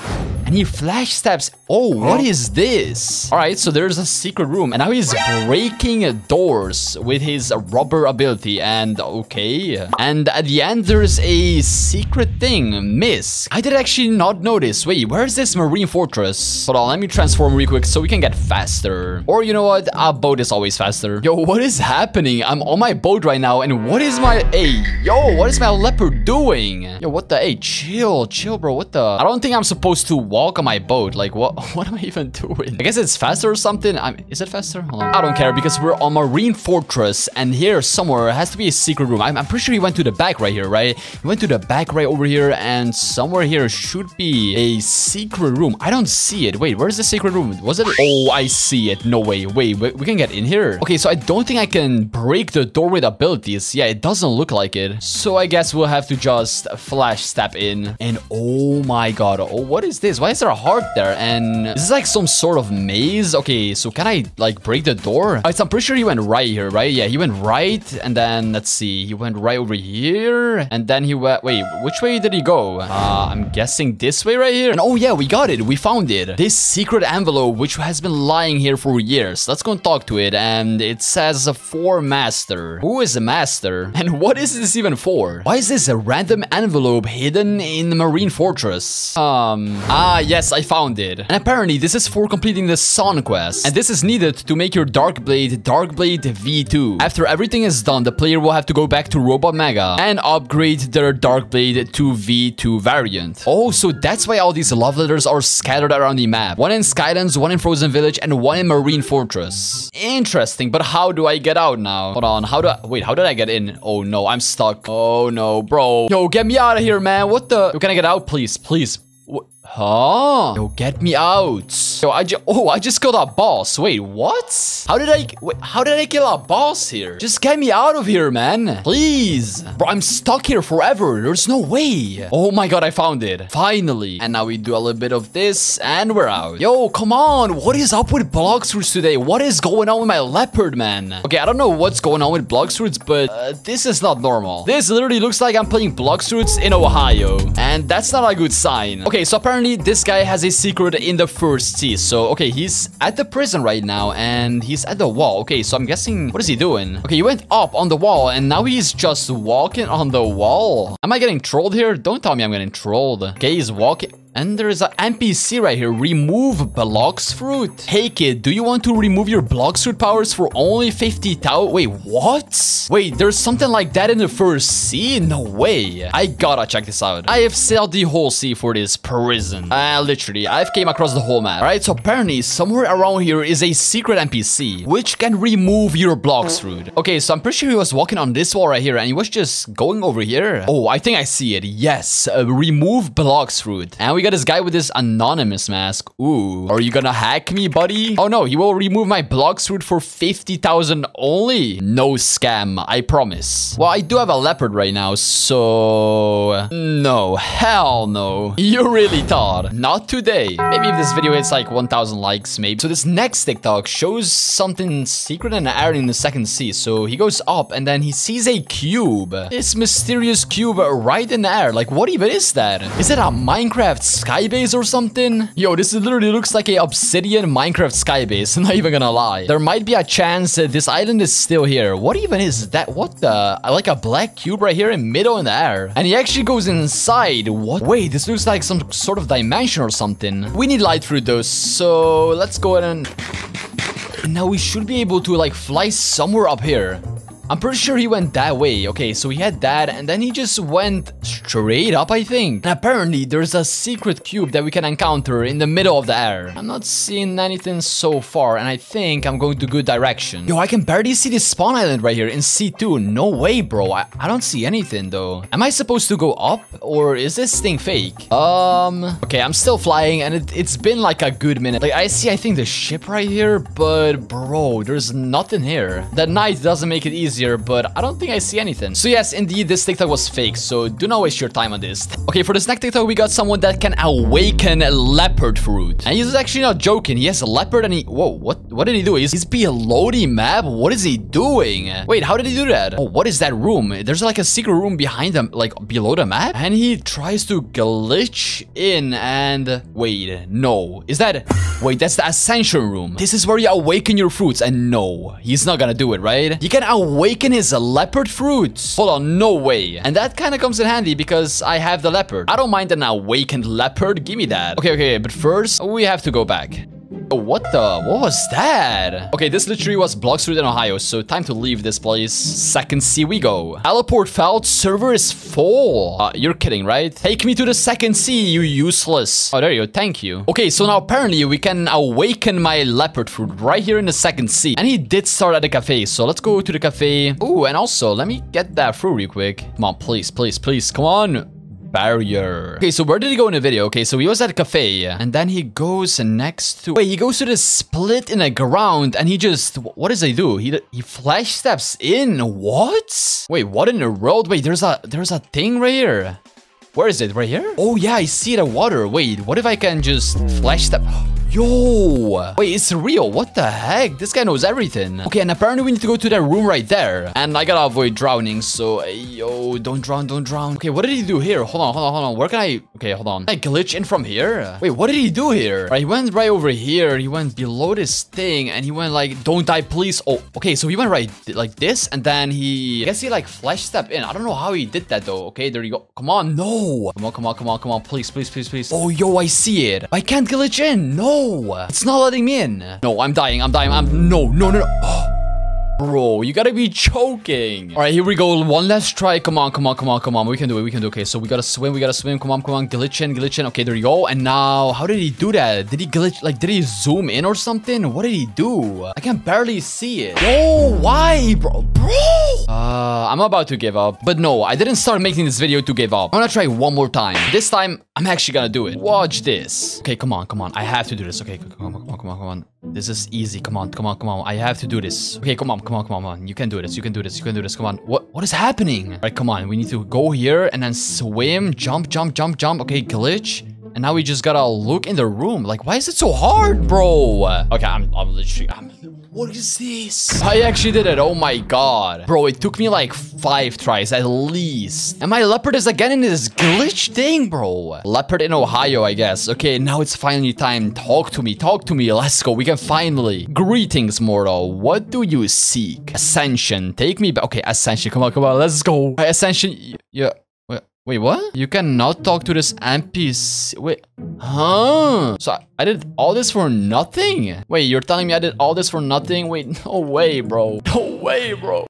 He flash steps. Oh, what is this? All right, so there's a secret room, and now he's breaking doors with his rubber ability. And okay, and at the end there's a secret thing, Miss. I did actually not notice. Wait, where's this marine fortress? Hold on, let me transform real quick so we can get faster. Or you know what? Our boat is always faster. Yo, what is happening? I'm on my boat right now, and what is my... Hey, yo, what is my leopard doing? Yo, what the... Hey, chill, chill, bro. What the... I don't think I'm supposed to walk on my boat. Like, what What am I even doing? I guess it's faster or something. I'm, is it faster? Hold on. I don't care because we're on Marine Fortress, and here somewhere has to be a secret room. I'm, I'm pretty sure he went to the back right here, right? He went to the back right over here, and somewhere here should be a secret room. I don't see it. Wait, where's the secret room? Was it? Oh, I see it. No way. Wait, wait, we can get in here. Okay, so I don't think I can break the door with abilities. Yeah, it doesn't look like it. So I guess we'll have to just flash step in. And oh my god. Oh, what is this? Why is there a heart there? And this is like some sort of maze. Okay, so can I like break the door? I'm pretty sure he went right here, right? Yeah, he went right. And then let's see. He went right over here. And then he went, wait, which way did he go? Uh, I'm guessing this way right here. And oh yeah, we got it. We found it. This secret envelope, which has been lying here for years. Let's go and talk to it. And it says a for master. Who is a master? And what is this even for? Why is this a random envelope hidden in the marine fortress? Um, ah, Ah, yes, I found it. And apparently this is for completing the Sun quest. And this is needed to make your Dark Blade Dark Blade V2. After everything is done, the player will have to go back to Robot Mega and upgrade their Dark Blade to V2 variant. Oh, so that's why all these love letters are scattered around the map. One in Skylands, one in Frozen Village, and one in Marine Fortress. Interesting, but how do I get out now? Hold on, how do I... Wait, how did I get in? Oh no, I'm stuck. Oh no, bro. Yo, get me out of here, man. What the... Yo, can I get out, please? Please. What? Huh? Yo, get me out. Yo, I just, oh, I just killed a boss. Wait, what? How did I, wait, how did I kill a boss here? Just get me out of here, man. Please. Bro, I'm stuck here forever. There's no way. Oh my god, I found it. Finally. And now we do a little bit of this and we're out. Yo, come on. What is up with Bloxfruits today? What is going on with my leopard, man? Okay, I don't know what's going on with Bloxfruits, but uh, this is not normal. This literally looks like I'm playing Bloxfruits in Ohio. And that's not a good sign. Okay, so apparently apparently this guy has a secret in the first sea. So, okay, he's at the prison right now and he's at the wall. Okay, so I'm guessing, what is he doing? Okay, he went up on the wall and now he's just walking on the wall. Am I getting trolled here? Don't tell me I'm getting trolled. Okay, he's walking. And there's an NPC right here. Remove Blox Fruit. Hey kid, do you want to remove your Blox Fruit powers for only 50,000? Wait, what? Wait, there's something like that in the first sea? No way. I gotta check this out. I have sailed the whole sea for this prison. Uh, literally, I've came across the whole map. Alright, so apparently somewhere around here is a secret NPC, which can remove your Blox Fruit. Okay, so I'm pretty sure he was walking on this wall right here and he was just going over here. Oh, I think I see it. Yes, uh, remove fruit, And we got this guy with this anonymous mask. Ooh. Are you gonna hack me, buddy? Oh no, he will remove my Bloxfruit for 50,000 only. No scam, I promise. Well, I do have a leopard right now, so... No, hell no. You really thought. Not today. Maybe if this video hits like 1,000 likes, maybe. So this next TikTok shows something secret and airing in the second sea. So he goes up and then he sees a cube. This mysterious cube right in the air. Like, what even is that? Is it a Minecraft skybase or something? Yo, this literally looks like a obsidian Minecraft skybase, not even gonna lie. There might be a chance that this island is still here. What even is that? What the? Like a black cube right here in middle in the air. And he actually goes inside. What? Wait, this looks like some sort of dimension or something. We need light through those, so let's go ahead and now we should be able to like fly somewhere up here. I'm pretty sure he went that way. Okay, so he had that, and then he just went straight up, I think. And apparently, there's a secret cube that we can encounter in the middle of the air. I'm not seeing anything so far, and I think I'm going to good direction. Yo, I can barely see the spawn island right here in C2. No way, bro. I, I don't see anything, though. Am I supposed to go up, or is this thing fake? Um, okay, I'm still flying, and it, it's been like a good minute. Like, I see, I think, the ship right here, but bro, there's nothing here. That night doesn't make it easy easier, but I don't think I see anything. So yes, indeed, this TikTok was fake, so do not waste your time on this. Okay, for this next TikTok, we got someone that can awaken leopard fruit. And he's actually not joking. He has a leopard and he... Whoa, what What did he do? He's, he's below the map? What is he doing? Wait, how did he do that? Oh, what is that room? There's like a secret room behind him, like below the map? And he tries to glitch in and... Wait, no. Is that... Wait, that's the ascension room. This is where you awaken your fruits. And no, he's not gonna do it, right? He can awaken his leopard fruits. Hold on, no way. And that kind of comes in handy because I have the leopard. I don't mind an awakened leopard. Give me that. Okay, okay, but first, we have to go back. What the? What was that? Okay, this literally was Blox Fruits in Ohio, so time to leave this place. Second C we go. Teleport failed, server is full. Uh, you're kidding, right? Take me to the second C, you useless. Oh, there you go, thank you. Okay, so now apparently we can awaken my leopard fruit right here in the second C. And he did start at the cafe, so let's go to the cafe. Oh, and also, let me get that fruit real quick. Come on, please, please, please, come on barrier. Okay, so where did he go in the video? Okay, so he was at a cafe and then he goes next to... Wait, he goes to the split in the ground and he just... What does he do? He he flash steps in. What? Wait, what in the world? Wait, there's a there's a thing right here. Where is it? Right here? Oh, yeah, I see the water. Wait, what if I can just flash step... Yo! Wait, it's real. What the heck? This guy knows everything. Okay, and apparently we need to go to that room right there. And I gotta avoid drowning, so... Yo, don't drown, don't drown. Okay, what did he do here? Hold on, hold on, hold on. Where can I... Okay, hold on. Can I glitch in from here? Wait, what did he do here? Right, he went right over here. He went below this thing, and he went like, don't die, please. Oh, okay, so he went right like this, and then he... I guess he like flash step in. I don't know how he did that, though. Okay, there you go. Come on, no. Come on, come on, come on, come on. Please, please, please, please. Oh, yo, I see it. I can't glitch in. No. It's not letting me in. No, I'm dying. I'm dying. I'm... No, no, no, no. Oh. Bro, you gotta be choking. All right, here we go. One last try. Come on, come on, come on, come on. We can do it. We can do it. Okay, so we gotta swim. We gotta swim. Come on, come on. Glitch in, glitch in. Okay, there you go. And now, how did he do that? Did he glitch? Like, did he zoom in or something? What did he do? I can barely see it. Yo, why, bro? Bro! Uh, I'm about to give up. But no, I didn't start making this video to give up. I'm gonna try one more time. This time, I'm actually gonna do it. Watch this. Okay, come on, come on. I have to do this. Okay, come on, come on, come on, come on. This is easy. Come on, come on, come on. I have to do this. Okay, come on, come on, come on, come on. You can do this. You can do this. You can do this. Come on. What what is happening? All right, come on. We need to go here and then swim, jump, jump, jump, jump. Okay, glitch. And now we just gotta look in the room. Like, why is it so hard, bro? Okay, I'm, I'm literally, I'm, what is this? I actually did it. Oh my god. Bro, it took me like five tries at least. And my leopard is again in this glitch thing, bro. Leopard in Ohio, I guess. Okay, now it's finally time. Talk to me. Talk to me. Let's go. We can finally. Greetings, mortal. What do you seek? Ascension. Take me back. Okay, Ascension. Come on, come on. Let's go. Ascension. Yeah. Wait, what? You cannot talk to this NPC. Wait, huh? So I, I did all this for nothing? Wait, you're telling me I did all this for nothing? Wait, no way, bro. No way, bro.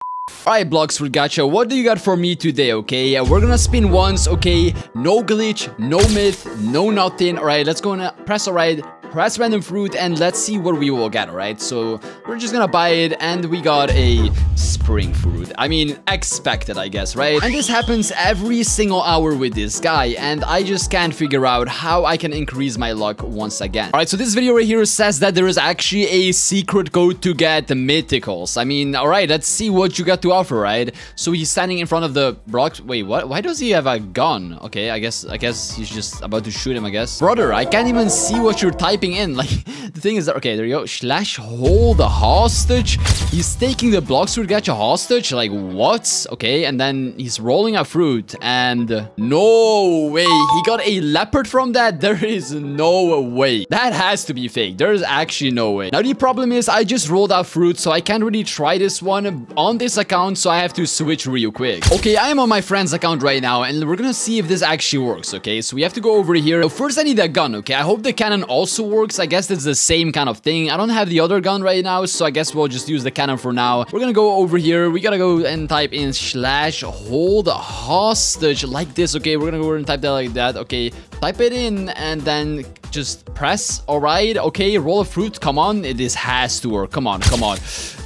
Alright, Blox Fruit Gacha, what do you got for me today, okay? Yeah, we're gonna spin once, okay? No glitch, no myth, no nothing. Alright, let's go and press alright press random fruit and let's see what we will get, alright? So we're just gonna buy it and we got a spring fruit. I mean, expected, I guess, right? And this happens every single hour with this guy and I just can't figure out how I can increase my luck once again. Alright, so this video right here says that there is actually a secret code to get the mythicals. I mean, alright, let's see what you got to offer, right? So he's standing in front of the blocks. Wait, what? Why does he have a gun? Okay, I guess I guess he's just about to shoot him, I guess. Brother, I can't even see what you're typing typing in. Like, the thing is that, okay, there you go. Slash hold a hostage. He's taking the blocks to get a hostage. Like, what? Okay, and then he's rolling a fruit. And no way. He got a leopard from that? There is no way. That has to be fake. There's actually no way. Now, the problem is I just rolled out fruit, so I can't really try this one on this account, so I have to switch real quick. Okay, I am on my friend's account right now, and we're gonna see if this actually works, okay? So we have to go over here. First, I need a gun, okay? I hope the cannon also works works. I guess it's the same kind of thing. I don't have the other gun right now, so I guess we'll just use the cannon for now. We're gonna go over here. We gotta go and type in slash hold hostage like this. Okay, we're gonna go and type that like that. Okay, type it in and then just press. All right, okay, roll a fruit. Come on, this has to work. Come on, come on.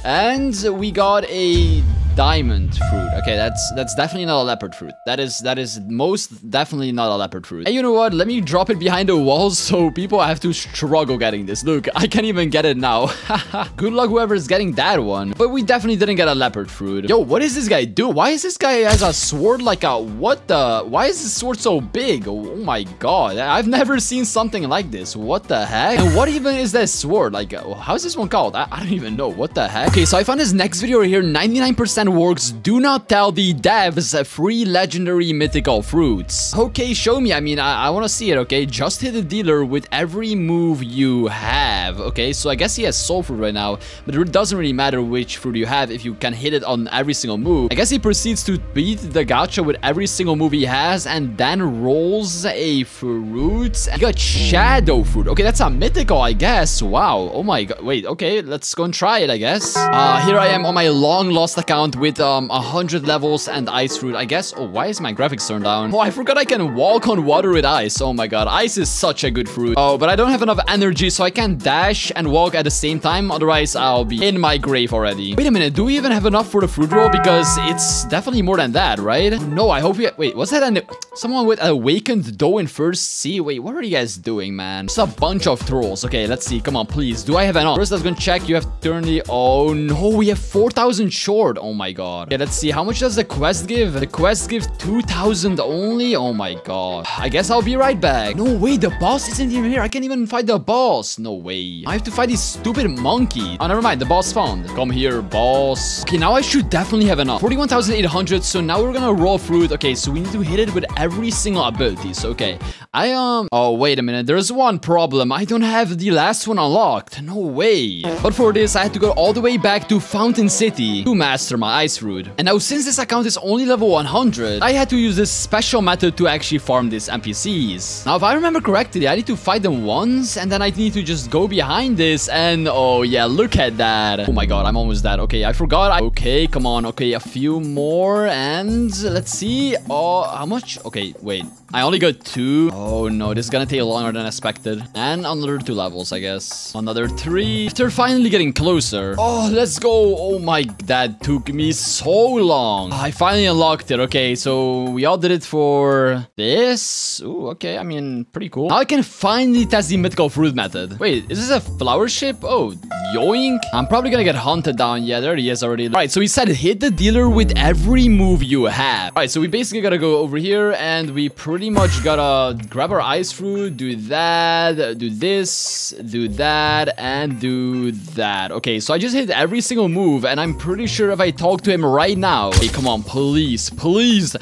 And we got a diamond fruit. Okay, that's that's definitely not a leopard fruit. That is that is most definitely not a leopard fruit. And you know what? Let me drop it behind the walls so people have to struggle getting this. Look, I can't even get it now. Good luck whoever's getting that one. But we definitely didn't get a leopard fruit. Yo, what is this guy do? Why is this guy has a sword like a what the? Why is this sword so big? Oh my god, I've never seen something like this. What the heck? And what even is that sword? Like, uh, how is this one called? I, I don't even know. What the heck? Okay, so I found this next video right here. 99% works. Do not tell the devs free legendary mythical fruits. Okay, show me. I mean, I, I want to see it, okay? Just hit the dealer with every move you have, okay? So I guess he has soul fruit right now, but it doesn't really matter which fruit you have if you can hit it on every single move. I guess he proceeds to beat the gacha with every single move he has and then rolls a fruit. He got shadow fruit. Okay, that's a mythical, I guess. Wow. Oh my god. Wait, okay, let's go and try it, I guess. Uh, here I am on my long lost account with um 100 levels and ice fruit. I guess. Oh, why is my graphics turned down? Oh, I forgot I can walk on water with ice. Oh my god, ice is such a good fruit. Oh, but I don't have enough energy, so I can't dash and walk at the same time. Otherwise, I'll be in my grave already. Wait a minute, do we even have enough for the fruit roll? Because it's definitely more than that, right? No, I hope we... Wait, was that an... Someone with awakened dough in first sea? Wait, what are you guys doing, man? Just a bunch of trolls. Okay, let's see. Come on, please. Do I have enough? First, let's go check. You have turned the... Oh, no. We have 4,000 short. Oh, my God. Okay, let's see. How much does the quest give? The quest gives 2,000 only? Oh, my God. I guess I'll be right back. No way. The boss isn't even here. I can't even fight the boss. No way. I have to fight this stupid monkey. Oh, never mind. The boss found. Come here, boss. Okay, now I should definitely have enough. 41,800. So now we're gonna roll fruit. Okay, so we need to hit it with every single ability. So, okay. I, um... Oh, wait a minute. There's one problem. I don't have the last one unlocked. No way. But for this, I had to go all the way back to Fountain City to master my ice fruit. And now, since this account is only level 100, I had to use this special method to actually farm these NPCs. Now, if I remember correctly, I need to fight them once, and then I need to just go behind this, and oh yeah, look at that. Oh my god, I'm almost dead. Okay, I forgot. I okay, come on. Okay, a few more, and let's see. Oh, how much? Okay, wait. I only got two. Oh no, this is gonna take longer than expected. And another two levels, I guess. Another three. They're finally getting closer. Oh, let's go. Oh my, that took me so long. I finally unlocked it. Okay, so we all did it for this. Ooh, okay. I mean, pretty cool. Now I can finally test the mythical fruit method. Wait, is this a flower ship? Oh, yoink. I'm probably gonna get hunted down. Yeah, there he is already. All right, so he said hit the dealer with every move you have. All right, so we basically gotta go over here and we pretty much gotta grab our ice fruit, do that, do this, do that, and do that. Okay, so I just hit every single move and I'm pretty sure if I talk to him right now. Hey, come on, please, please.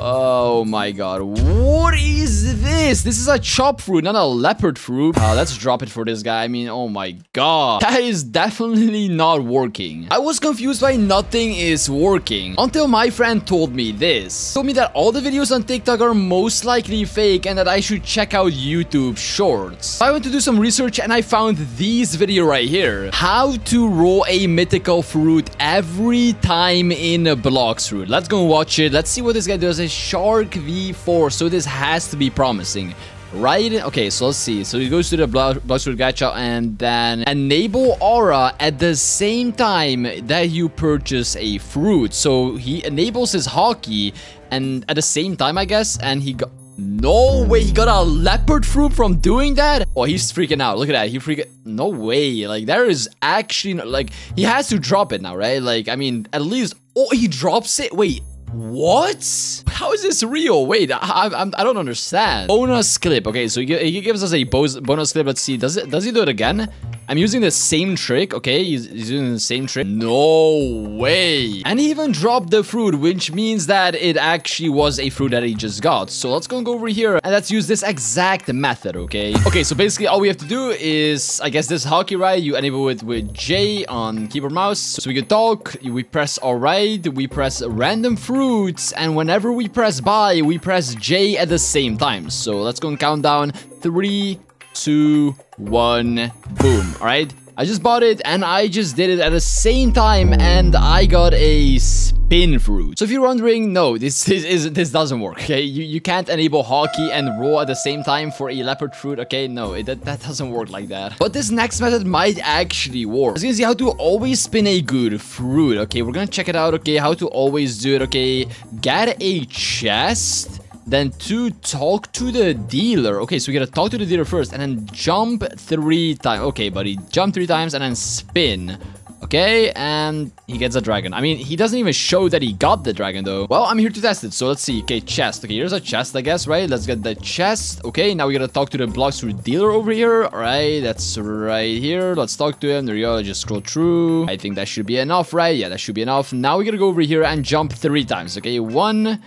Oh my god, what is this? This is a chop fruit, not a leopard fruit. Uh, let's drop it for this guy. I mean, oh my god. That is definitely not working. I was confused why nothing is working until my friend told me this. Told me that all the videos on TikTok are most likely fake and that I should check out YouTube Shorts. I went to do some research and I found this video right here. How to roll a mythical fruit every time in a Blox Fruit. Let's go and watch it. Let's see what this guy does Shark V4, so this has to be promising. Right? Okay, so let's see. So he goes to the Fruit Gacha and then enable Aura at the same time that you purchase a fruit. So he enables his Haki and at the same time, I guess, and he got... No way, he got a leopard fruit from doing that? Oh, he's freaking out. Look at that. He freaking... No way. Like, there is actually... Like, he has to drop it now, right? Like, I mean, at least... Oh, he drops it? Wait, what? How is this real? Wait, I, I, I don't understand. Bonus clip. Okay, so he, gives us a bonus clip. Let's see. Does it? Does he do it again? I'm using the same trick, okay? He's, he's, using the same trick. No way. And he even dropped the fruit, which means that it actually was a fruit that he just got. So let's go, and go over here and let's use this exact method, okay? Okay, so basically all we have to do is, I guess this Haki, right? You enable it with J on keyboard mouse. So we can talk, we press alright, we press random fruits, and whenever we press buy, we press J at the same time. So let's go and count down. Three, two, one, boom. All right. I just bought it and I just did it at the same time and I got a spin fruit. So if you're wondering, no, this this is this doesn't work. Okay, you you can't enable Haki and roll at the same time for a leopard fruit. Okay, no, it, that that doesn't work like that. But this next method might actually work. As you can see, how to always spin a good fruit. Okay, we're gonna check it out. Okay, how to always do it. Okay, get a chest then to talk to the dealer. Okay, so we gotta talk to the dealer first and then jump three times. Okay, buddy, jump three times and then spin. Okay, and he gets a dragon. I mean, he doesn't even show that he got the dragon, though. Well, I'm here to test it, so let's see. Okay, chest. Okay, here's a chest, I guess, right? Let's get the chest. Okay, now we gotta talk to the Bloxfruit dealer over here. All right, that's right here. Let's talk to him. There you go. Just scroll through. I think that should be enough, right? Yeah, that should be enough. Now we gotta go over here and jump three times. Okay, one,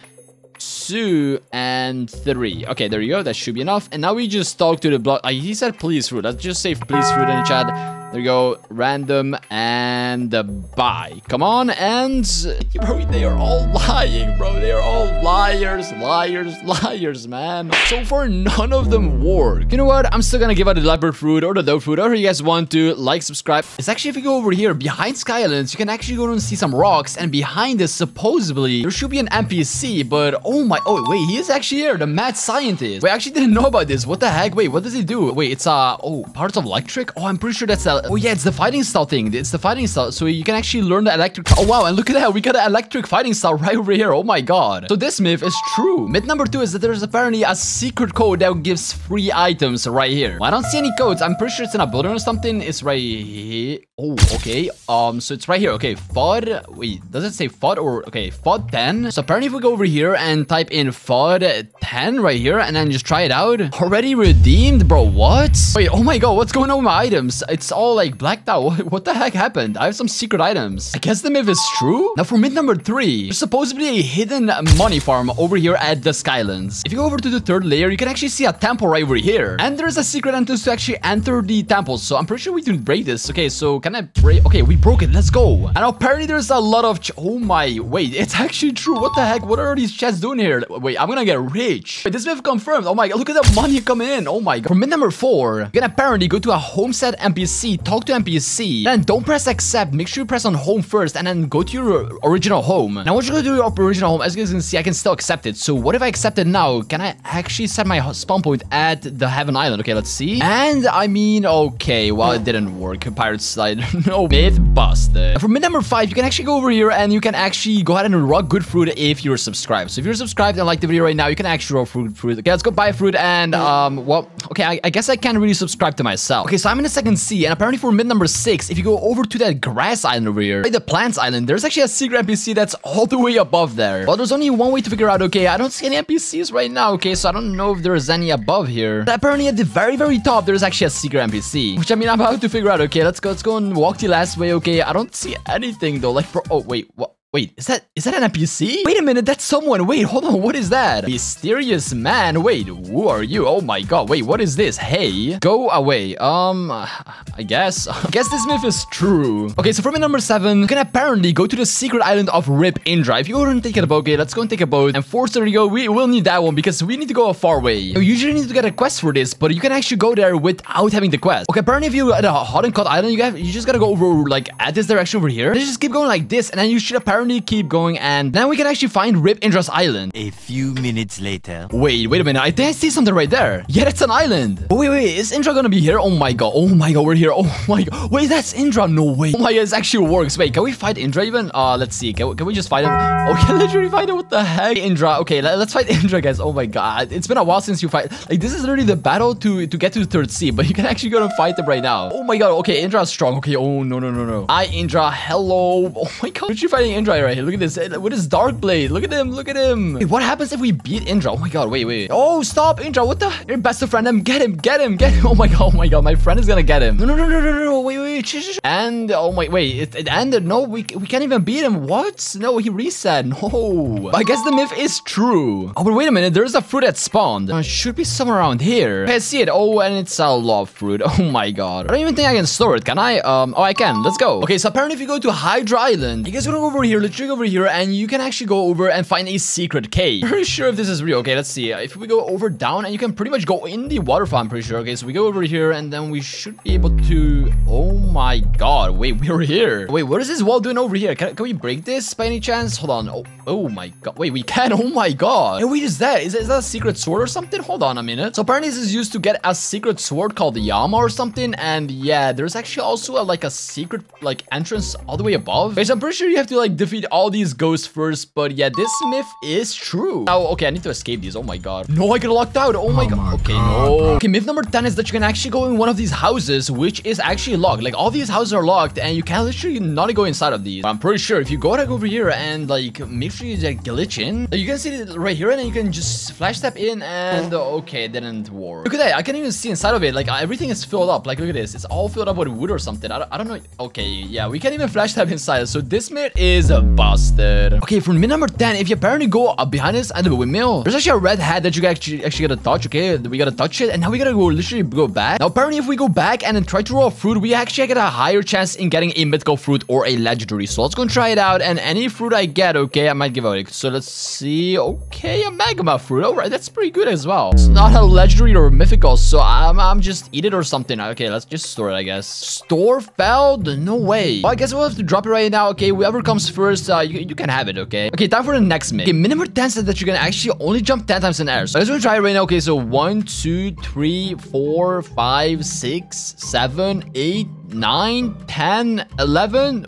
two, and three. Okay, there you go. That should be enough. And now we just talk to the block. Uh, he said please fruit. Let's just say please fruit in the chat. There you go. Random and buy. Come on. And bro, they are all lying, bro. They are all liars, liars, liars, man. So far, none of them work. You know what? I'm still gonna give out the leopard fruit or the dope fruit, whatever you guys want to. Like, subscribe. It's actually, if you go over here, behind Skylands, you can actually go and see some rocks. And behind this, supposedly, there should be an NPC. But, oh my, oh, wait, he is actually here. The mad scientist. I actually didn't know about this. What the heck? Wait, what does he do? Wait, it's, uh, oh, parts of electric? Oh, I'm pretty sure that's, uh, oh yeah, it's the fighting style thing. It's the fighting style. So you can actually learn the electric. Oh, wow. And look at that. We got an electric fighting style right over here. Oh my god. So this myth is true. Myth number two is that there's apparently a secret code that gives free items right here. Well, I don't see any codes. I'm pretty sure it's in a building or something. It's right here. Oh, okay. Um, so it's right here. Okay, FUD. Wait, does it say FUD or okay, FUD 10? So apparently if we go over here and type in FUD 10 right here and then just try it out. Already redeemed, bro. What? Wait, oh my god, what's going on with my items? It's all like blacked out. What, what the heck happened? I have some secret items. I guess the myth is true. Now for myth number three, there's supposedly a hidden money farm over here at the Skylands. If you go over to the third layer, you can actually see a temple right over here. And there's a secret entrance to actually enter the temple. So I'm pretty sure we didn't break this. Okay, so can I break? Okay, we broke it. Let's go. And apparently there's a lot of... oh my, wait, it's actually true. What the heck? What are these chests doing here? Wait, I'm gonna get rich. Wait, this myth confirmed. Oh my look at the money coming in. Oh my god. For myth number four, you can apparently go to a homestead NPC, talk to NPC, then don't press accept. Make sure you press on home first and then go to your original home. Now, once you go to your original home, as you guys can see, I can still accept it. So what if I accept it now? Can I actually set my spawn point at the Heaven Island? Okay, let's see. And I mean, okay, well, it didn't work. Pirate no, myth busted. For myth number five, you can actually go over here and you can actually go ahead and rock good fruit if you're subscribed. So if you're subscribed and like the video right now, you can actually rock fruit, fruit. Okay, let's go buy fruit and, um, well, okay, I, I guess I can't really subscribe to myself. Okay, so I'm in the second C and apparently for myth number six, if you go over to that grass island over here, like the plants island, there's actually a secret NPC that's all the way above there. Well, there's only one way to figure out, okay, I don't see any NPCs right now, okay, so I don't know if there's any above here. But apparently at the very, very top, there's actually a secret NPC, which I mean, I'm about to figure out, okay, let's go, let's go walk the last way, okay, I don't see anything though, like, bro, oh, wait, what? Wait, is that is that an NPC? Wait a minute, that's someone. Wait, hold on, what is that? Mysterious man. Wait, who are you? Oh my god. Wait, what is this? Hey, go away. Um, I guess. I guess this myth is true. Okay, so for number seven, you can apparently go to the secret island of Rip Indra. If you want to take a boat, okay, let's go and take a boat. And for there you go, we will need that one because we need to go a far way. You usually need to get a quest for this, but you can actually go there without having the quest. Okay, apparently if you're at a hot and cold island, you have you just gotta go over like at this direction over here. And just keep going like this, and then you should apparently keep going and then we can actually find Rip Indra's island. A few minutes later. Wait, wait a minute. I think I see something right there. Yeah, that's an island. Oh, wait, wait. Is Indra gonna be here? Oh my god. Oh my god, we're here. Oh my god. Wait, that's Indra. No way. Oh my god, this actually works. Wait, can we fight Indra even? Uh, let's see. Can, can we just fight him? Okay, literally fight him. What the heck? Indra. Okay, let, us fight Indra, guys. Oh my god. It's been a while since you fight. Like, this is literally the battle to, to get to the third sea, but you can actually go and fight him right now. Oh my god. Okay, Indra's strong. Okay. Oh, no, no, no, no. Hi, Indra. Hello. Oh my god. Literally fighting Indra right here. Look at this. With his Dark Blade. Look at him. Look at him. Wait, what happens if we beat Indra? Oh my god. Wait, wait. Oh, stop, Indra. What the? Your best friend him. Get him. Get him. Get him. Oh my god. Oh my god. My friend is gonna get him. No, no, no, no, no, no. Wait, wait. wait. And, oh my, wait. It, it ended. No, we, we can't even beat him. What? No, he reset. No. But I guess the myth is true. Oh, but wait a minute. There's a fruit that spawned. Uh, should be somewhere around here. Okay, I see it. Oh, and it's a love fruit. Oh my god. I don't even think I can store it. Can I? Um, oh, I can. Let's go. Okay, so apparently if you go to Hydra Island, you guys gonna go over here literally over here, and you can actually go over and find a secret cave. Pretty sure if this is real. Okay, let's see. If we go over down, and you can pretty much go in the waterfall, I'm pretty sure. Okay, so we go over here, and then we should be able to... Oh my god, wait, we're here. Wait, what is this wall doing over here? Can, can we break this by any chance? Hold on. Oh, oh my god. Wait, we can. Oh my god. Hey, wait, is that? Is, is that a secret sword or something? Hold on a minute. So apparently this is used to get a secret sword called the Yama or something. And yeah, there's actually also a, like a secret like entrance all the way above. Okay, so I'm pretty sure you have to like defeat all these ghosts first. But yeah, this myth is true. Oh, okay, I need to escape these. Oh my god. No, I get locked out. Oh my, oh god. my okay, god. no. Okay, myth number 10 is that you can actually go in one of these houses, which is actually locked. Like all these houses are locked and you can literally not go inside of these. But I'm pretty sure if you go like over here and like make sure you like glitch in, you can see it right here and then you can just flash step in and okay, it didn't work. Look at that. I can't even see inside of it. Like everything is filled up. Like look at this. It's all filled up with wood or something. I don't, I don't know. Okay, yeah, we can't even flash step inside. So this myth is busted. Okay, for myth number 10, if you apparently go behind us at the windmill, there's actually a red hat that you actually actually gotta touch. Okay, we gotta touch it and now we gotta go literally go back. Now apparently if we go back and then try to roll fruit, we actually get a higher chance in getting a mythical fruit or a legendary. So let's go and try it out. And any fruit I get, okay, I might give out. So let's see. Okay, a magma fruit. All right, that's pretty good as well. It's not a legendary or mythical, so I'm, I'm just eat it or something. Okay, let's just store it, I guess. Store failed? No way. Well, I guess we'll have to drop it right now. Okay, whoever comes first, uh, you, you can have it, okay? Okay, time for the next myth. Okay, minimum 10 says that you can actually only jump 10 times in air. So let's go try it right now. Okay, so one, two, three, four, five, six, seven, eight, 9, 10, 11,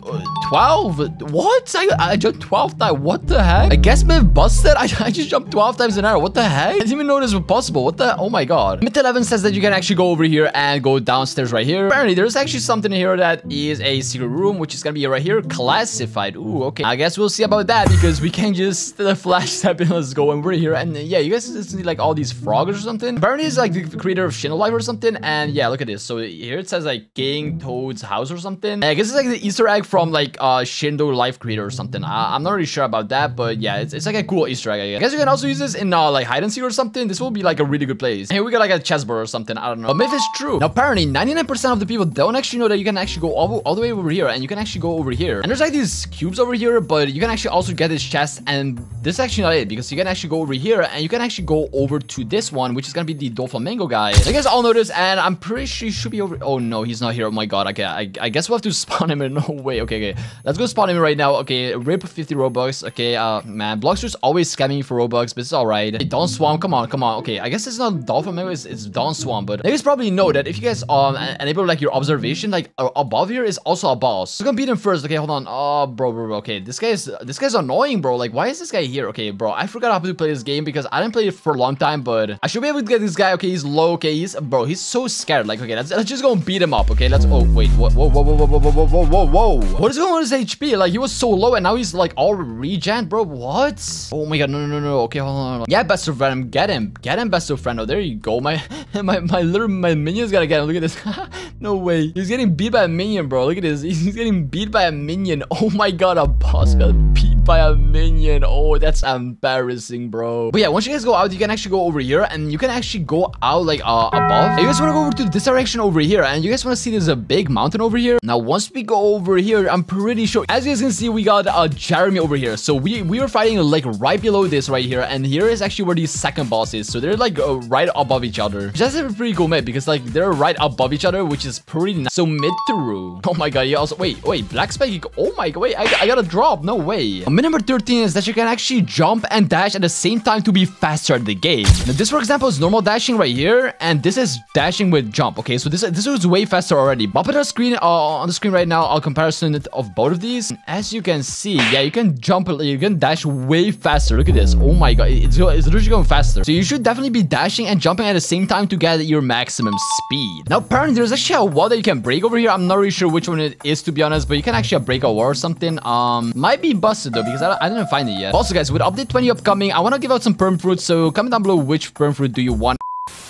12. What? I, I jumped 12 times. What the heck? I guess myth busted. I, I just jumped 12 times an hour. What the heck? I didn't even know this was possible. What the? Oh my god. Myth 11 says that you can actually go over here and go downstairs right here. Apparently, there's actually something here that is a secret room, which is gonna be right here. Classified. Ooh, okay. I guess we'll see about that because we can just the flash step in. Let's go. And we're here. And yeah, you guys just need like all these frogs or something. Apparently, is like the creator of Shindo Life or something. And yeah, look at this. So here it says like King Toad's house or something. I guess it's like the Easter egg from like uh Shindo Life Creator or something. I am not really sure about that, but yeah, it's, it's like a cool Easter egg. I guess you can also use this in uh, like hide and seek or something. This will be like a really good place. Here we got like a chessboard or something. I don't know. But myth is true. Now apparently 99% of the people don't actually know that you can actually go all, all the way over here and you can actually go over here. And there's like these cubes over here, but you can actually also get this chest and this is actually not it because you can actually go over here and you can actually go over to this one, which is gonna be the Doflamingo guy. You guys all know this and I'm pretty sure he should be over. Oh no, he's not here. Oh my god. Okay, I, I guess we'll have to spawn him in. No way. Okay, okay. Let's go spawn him right now. Okay, rip 50 Robux. Okay, uh, man. Blockster's always scamming me for Robux, but it's alright. Hey, Don Swan, come on, come on. Okay, I guess it's not Dolphin, maybe it's, it's Don Swan, but you guys probably know that if you guys um enable like your observation, like uh, above here is also a boss. I'm gonna beat him first. Okay, hold on. Oh, bro, bro, bro. Okay, this guy is this guy's annoying, bro. Like, why is this guy here? Okay, bro, I forgot how to play this game because I didn't play it for a long time, but I should be able to get this guy. Okay, he's low. Okay, he's bro, he's so scared. Like, okay, let's let's just go and beat him up. Okay, let's. Oh wait, what? Whoa, whoa, whoa, whoa, whoa, whoa, whoa, whoa, whoa. What is going on with his HP? Like, he was so low and now he's like all regen, bro. What? Oh my god, no, no, no, no. Okay, hold on, hold on. Yeah, best of friend, get him. Get him, best of friend. Oh, there you go. My, my, my little, my minion's gotta get him. Look at this. no way. He's getting beat by a minion, bro. Look at this. He's getting beat by a minion. Oh my god, a boss got beat by a minion. Oh, that's embarrassing, bro. But yeah, once you guys go out, you can actually go over here and you can actually go out like uh, above. You guys want to go over to this direction over here and you guys want to see there's a big mountain over here. Now, once we go over here, I'm pretty sure, as you guys can see, we got uh, Jeremy over here. So we, we are fighting like right below this right here. And here is actually where the second boss is. So they're like uh, right above each other. Just a pretty cool map because like they're right above each other, which is pretty nice. So mid through. Oh my god, yeah, also, wait, wait, Black Spike. Oh my god, wait, I, I got a drop. No way. Myth number 13 is that you can actually jump and dash at the same time to be faster at the game. Now, this, for example, is normal dashing right here, and this is dashing with jump. Okay, so this this is way faster already. But put a screen uh, on the screen right now, a comparison of both of these. And As you can see, yeah, you can jump, you can dash way faster. Look at this. Oh my god, it's, it's literally going faster. So you should definitely be dashing and jumping at the same time to get your maximum speed. Now, apparently, there's actually a wall that you can break over here. I'm not really sure which one it is, to be honest, but you can actually break a wall or something. Um, might be busted though, because I, I didn't find it yet. Also, guys, with update 20 upcoming, I want to give out some perm fruits, so comment down below which perm fruit do you want.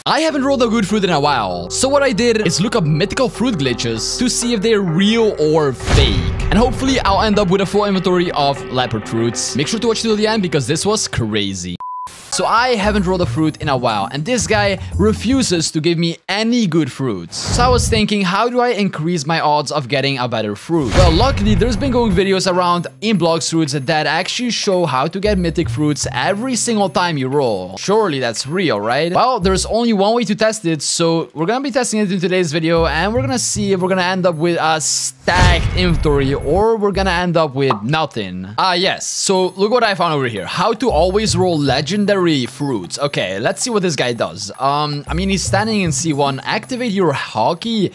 I haven't rolled a good fruit in a while, so what I did is look up mythical fruit glitches to see if they're real or fake. And hopefully I'll end up with a full inventory of leopard fruits. Make sure to watch till the end because this was crazy. So I haven't rolled a fruit in a while, and this guy refuses to give me any good fruits. So I was thinking, how do I increase my odds of getting a better fruit? Well, luckily, there's been going videos around in blocks Bloxfruits that actually show how to get mythic fruits every single time you roll. Surely that's real, right? Well, there's only one way to test it, so we're gonna be testing it in today's video, and we're gonna see if we're gonna end up with a stacked inventory or we're gonna end up with nothing. Ah, uh, yes. So look what I found over here. How to always roll legendary fruits. Okay, let's see what this guy does. Um, I mean, he's standing in C1. Activate your Haki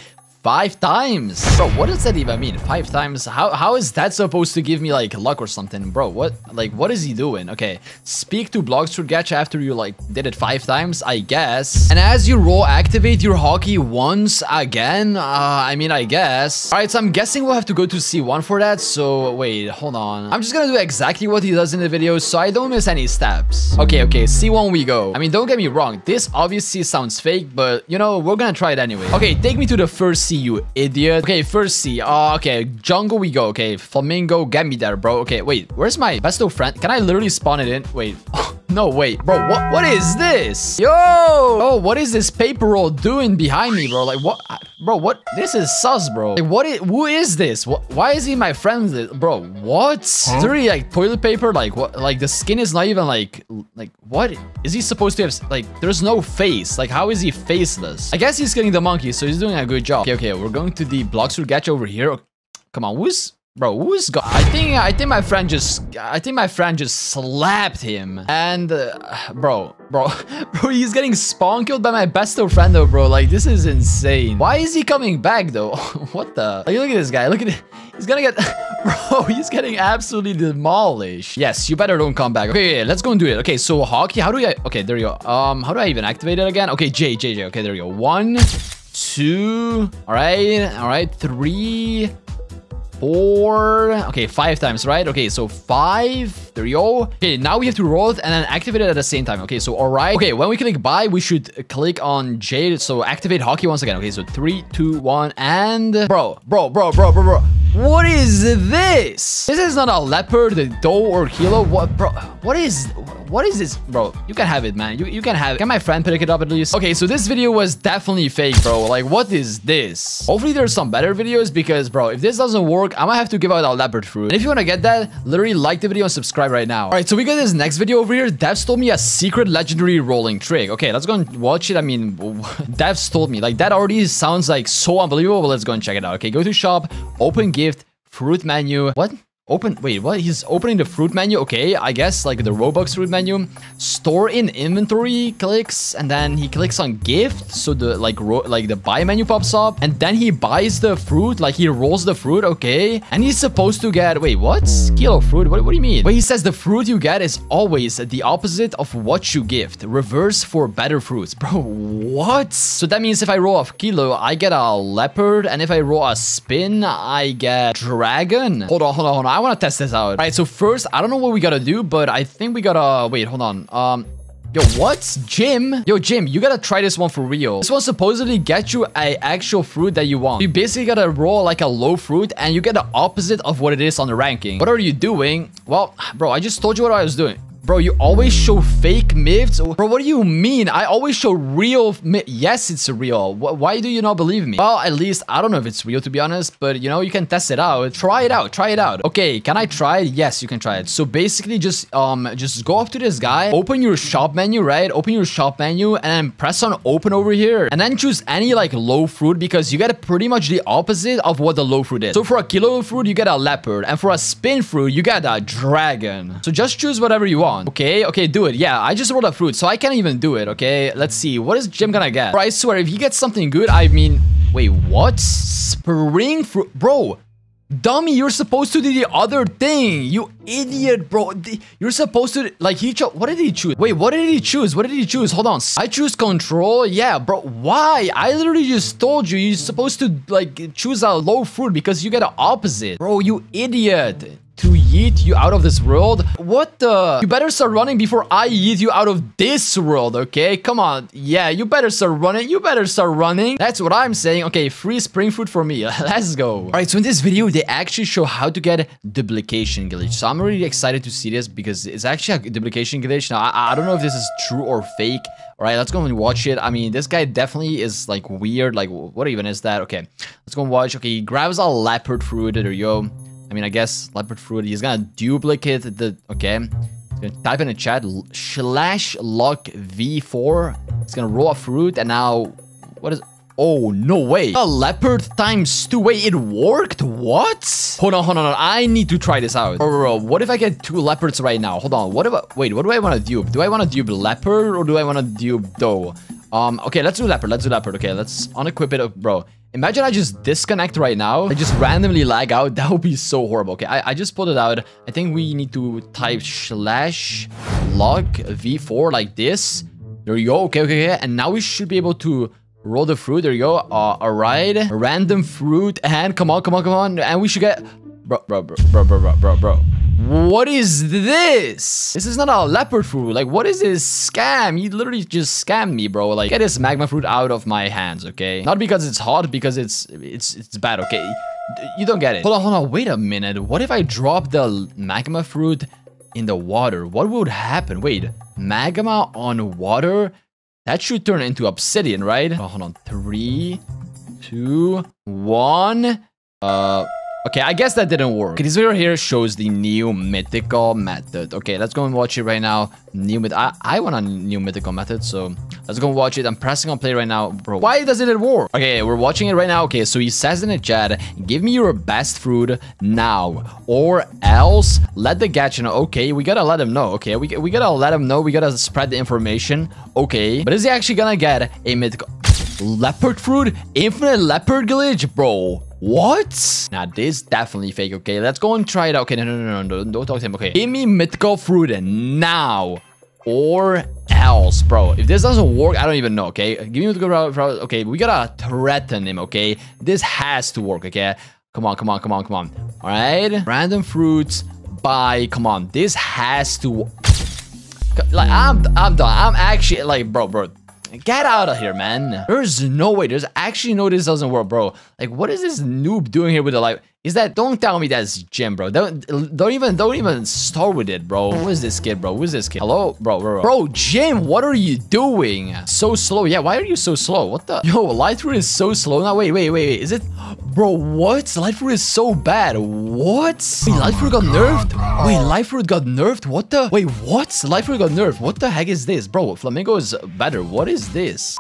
Five times? Bro, what does that even mean? Five times? How, how is that supposed to give me, like, luck or something? Bro, what? Like, what is he doing? Okay, speak to Bloxfruit Gacha after you, like, did it five times, I guess. And as you roll, activate your Haki once again? Uh, I mean, I guess. Alright, so I'm guessing we'll have to go to C1 for that. So, wait, hold on. I'm just gonna do exactly what he does in the video so I don't miss any steps. Okay, okay, C1 we go. I mean, don't get me wrong. This obviously sounds fake, but, you know, we're gonna try it anyway. Okay, take me to the first C, you idiot. Okay, first C. Oh, okay, jungle we go. Okay, flamingo, get me there, bro. Okay, wait, where's my besto friend? Can I literally spawn it in? Wait. No, wait, bro, what, what is this? Yo! Oh, what is this paper roll doing behind me, bro? Like, what? Bro, what? This is sus, bro. Like, what is, who is this? What, why is he my friend? Bro, what? Huh? Is there like toilet paper? Like, what? Like, the skin is not even like, like, what? Is he supposed to have, like, there's no face. Like, how is he faceless? I guess he's getting the monkey, so he's doing a good job. Okay, okay, we're going to the Bloxfruit Gacha over here. Come on, who's Bro, who's got? I think I think my friend just I think my friend just slapped him. And uh, bro, bro, bro, he's getting spawn killed by my besto friend though, bro. Like this is insane. Why is he coming back though? what the? Like, look at this guy. Look at it. He's gonna get, bro. He's getting absolutely demolished. Yes, you better don't come back. Okay, yeah, let's go and do it. Okay, so Haki. How do I? Okay, there you go. Um, how do I even activate it again? Okay, J, J, J. Okay, there you go. One, two. All right, all right. Three four, okay, five times, right? Okay, so five, there you oh. go. Okay, now we have to roll it and then activate it at the same time. Okay, so all right. Okay, when we click buy, we should click on J. So activate Haki once again. Okay, so three, two, one, and bro, bro, bro, bro, bro, bro. What is this? This is not a leopard, the dough, or kilo. What, bro? What is, what is this? Bro, you can have it, man. You, you can have it. Can my friend pick it up at least? Okay, so this video was definitely fake, bro. Like, what is this? Hopefully there's some better videos because, bro, if this doesn't work, I might have to give out a leopard fruit. And if you want to get that, literally like the video and subscribe right now. All right, so we got this next video over here. Devs told me a secret legendary rolling trick. Okay, let's go and watch it. I mean, Devs told me. Like, that already sounds like so unbelievable. Let's go and check it out. Okay, go to shop, open gift, fruit menu. What? Open, wait, what? He's opening the fruit menu. Okay, I guess like the Robux fruit menu. Store in inventory clicks and then he clicks on gift. So the like like the buy menu pops up and then he buys the fruit. Like he rolls the fruit. Okay. And he's supposed to get, wait, what? Kilo fruit? What, what do you mean? But he says the fruit you get is always the opposite of what you gift. Reverse for better fruits. Bro, what? So that means if I roll a kilo, I get a leopard. And if I roll a spin, I get dragon. Hold on, hold on, hold on. I want to test this out. All right, so first, I don't know what we gotta do, but I think we gotta... Wait, hold on. Um, Yo, what? Jim? Yo, Jim, you gotta try this one for real. This one supposedly gets you a actual fruit that you want. You basically gotta roll like a low fruit and you get the opposite of what it is on the ranking. What are you doing? Well, bro, I just told you what I was doing. Bro, you always show fake myths? Bro, what do you mean? I always show real myths. Yes, it's real. why do you not believe me? Well, at least, I don't know if it's real, to be honest. But, you know, you can test it out. Try it out. Try it out. Okay, can I try it? Yes, you can try it. So, basically, just um, just go up to this guy. Open your shop menu, right? Open your shop menu. And press on open over here. And then choose any, like, low fruit. Because you get pretty much the opposite of what the low fruit is. So, for a kilo fruit, you get a leopard. And for a spin fruit, you get a dragon. So, just choose whatever you want. Okay, okay, do it. Yeah, I just rolled a fruit, so I can't even do it, okay? Let's see. What is Jim gonna get? Bro, I swear, if he gets something good, I mean... Wait, what? Spring fruit? Bro, Dummy, you're supposed to do the other thing. You idiot, bro. You're supposed to, like, he chose, what did he choose? Wait, what did he choose? What did he choose? Hold on. I choose control. Yeah, bro. Why? I literally just told you, you're supposed to, like, choose a low fruit because you get the opposite. Bro, you idiot. To yeet you out of this world. What the? You better start running before I yeet you out of this world, okay? Come on. Yeah, you better start running. You better start running. That's what I'm saying. Okay, free spring fruit for me. Let's go. All right, so in this video, they actually show how to get duplication glitch. So I'm really excited to see this because it's actually a duplication glitch. Now, I, I don't know if this is true or fake. All right, let's go and watch it. I mean, this guy definitely is like weird. Like, what even is that? Okay, let's go and watch. Okay, he grabs a leopard fruit. There you go. I mean, I guess leopard fruit. He's gonna duplicate the. Okay, he's gonna type in the chat slash lock v4. It's gonna roll a fruit, and now what is? Oh, no way. A leopard times two. Wait, it worked? What? Hold on, hold on. hold on. I need to try this out. Bro, what if I get two leopards right now? Hold on. What I, wait, what do I want to dupe? Do I want to dupe leopard or do I want to dupe dough? Um, okay, let's do leopard. Let's do leopard. Okay, let's unequip it. Bro, imagine I just disconnect right now. I just randomly lag out. That would be so horrible. Okay, I, I just pulled it out. I think we need to type slash log v4 like this. There you go. Okay, okay, okay. And now we should be able to Roll the fruit. There you go. Uh, all right. Random fruit. And come on, come on, come on. And we should get... Bro, bro, bro, bro, bro, bro, bro, bro. What is this? This is not a leopard fruit. Like, what is this scam? You literally just scammed me, bro. Like, get this magma fruit out of my hands, okay? Not because it's hot, because it's it's it's bad, okay? You don't get it. Hold on, hold on. Wait a minute. What if I drop the magma fruit in the water? What would happen? Wait, magma on water? That should turn into obsidian, right? Oh, hold on. Three, two, one. Uh, Okay, I guess that didn't work. Okay, this video here shows the new mythical method. Okay, let's go and watch it right now. New myth. I, I want a new mythical method, so let's go and watch it. I'm pressing on play right now. Bro, why doesn't it work? Okay, we're watching it right now. Okay, so he says in the chat, give me your best fruit now, or else let the gacha know. Okay, we gotta let him know. Okay, we, we gotta let him know. We gotta spread the information. Okay, but is he actually gonna get a mythical... Leopard fruit? Infinite leopard glitch? Bro, what? Now, this definitely fake, okay? Let's go and try it out. Okay, no, no, no, no, don't, don't talk to him, okay? Give me mythical fruit now. Or else, bro. If this doesn't work, I don't even know, okay? Give me mythical fruit. Okay, we gotta threaten him, okay? This has to work, okay? Come on, come on, come on, come on. All right? Random fruits. Bye. Come on. This has to... Like, I'm, I'm done. I'm actually, like, bro, bro. Get out of here, man. There's no way. There's actually no this doesn't work, bro. Like, what is this noob doing here with the life? Is that don't tell me that's Jim, bro. Don't don't even don't even start with it, bro. Who is this kid, bro? Who's this kid? Hello, bro, bro, bro. Bro, Jim, what are you doing? So slow. Yeah, why are you so slow? What the? Yo, light fruit is so slow now. Wait, wait, wait, wait. Is it? Bro, what? Light fruit is so bad. What? Wait, light fruit got nerfed? Wait, light fruit got nerfed? What the? Wait, what? Light fruit got nerfed. What the heck is this? Bro, flamingo is better. What is this?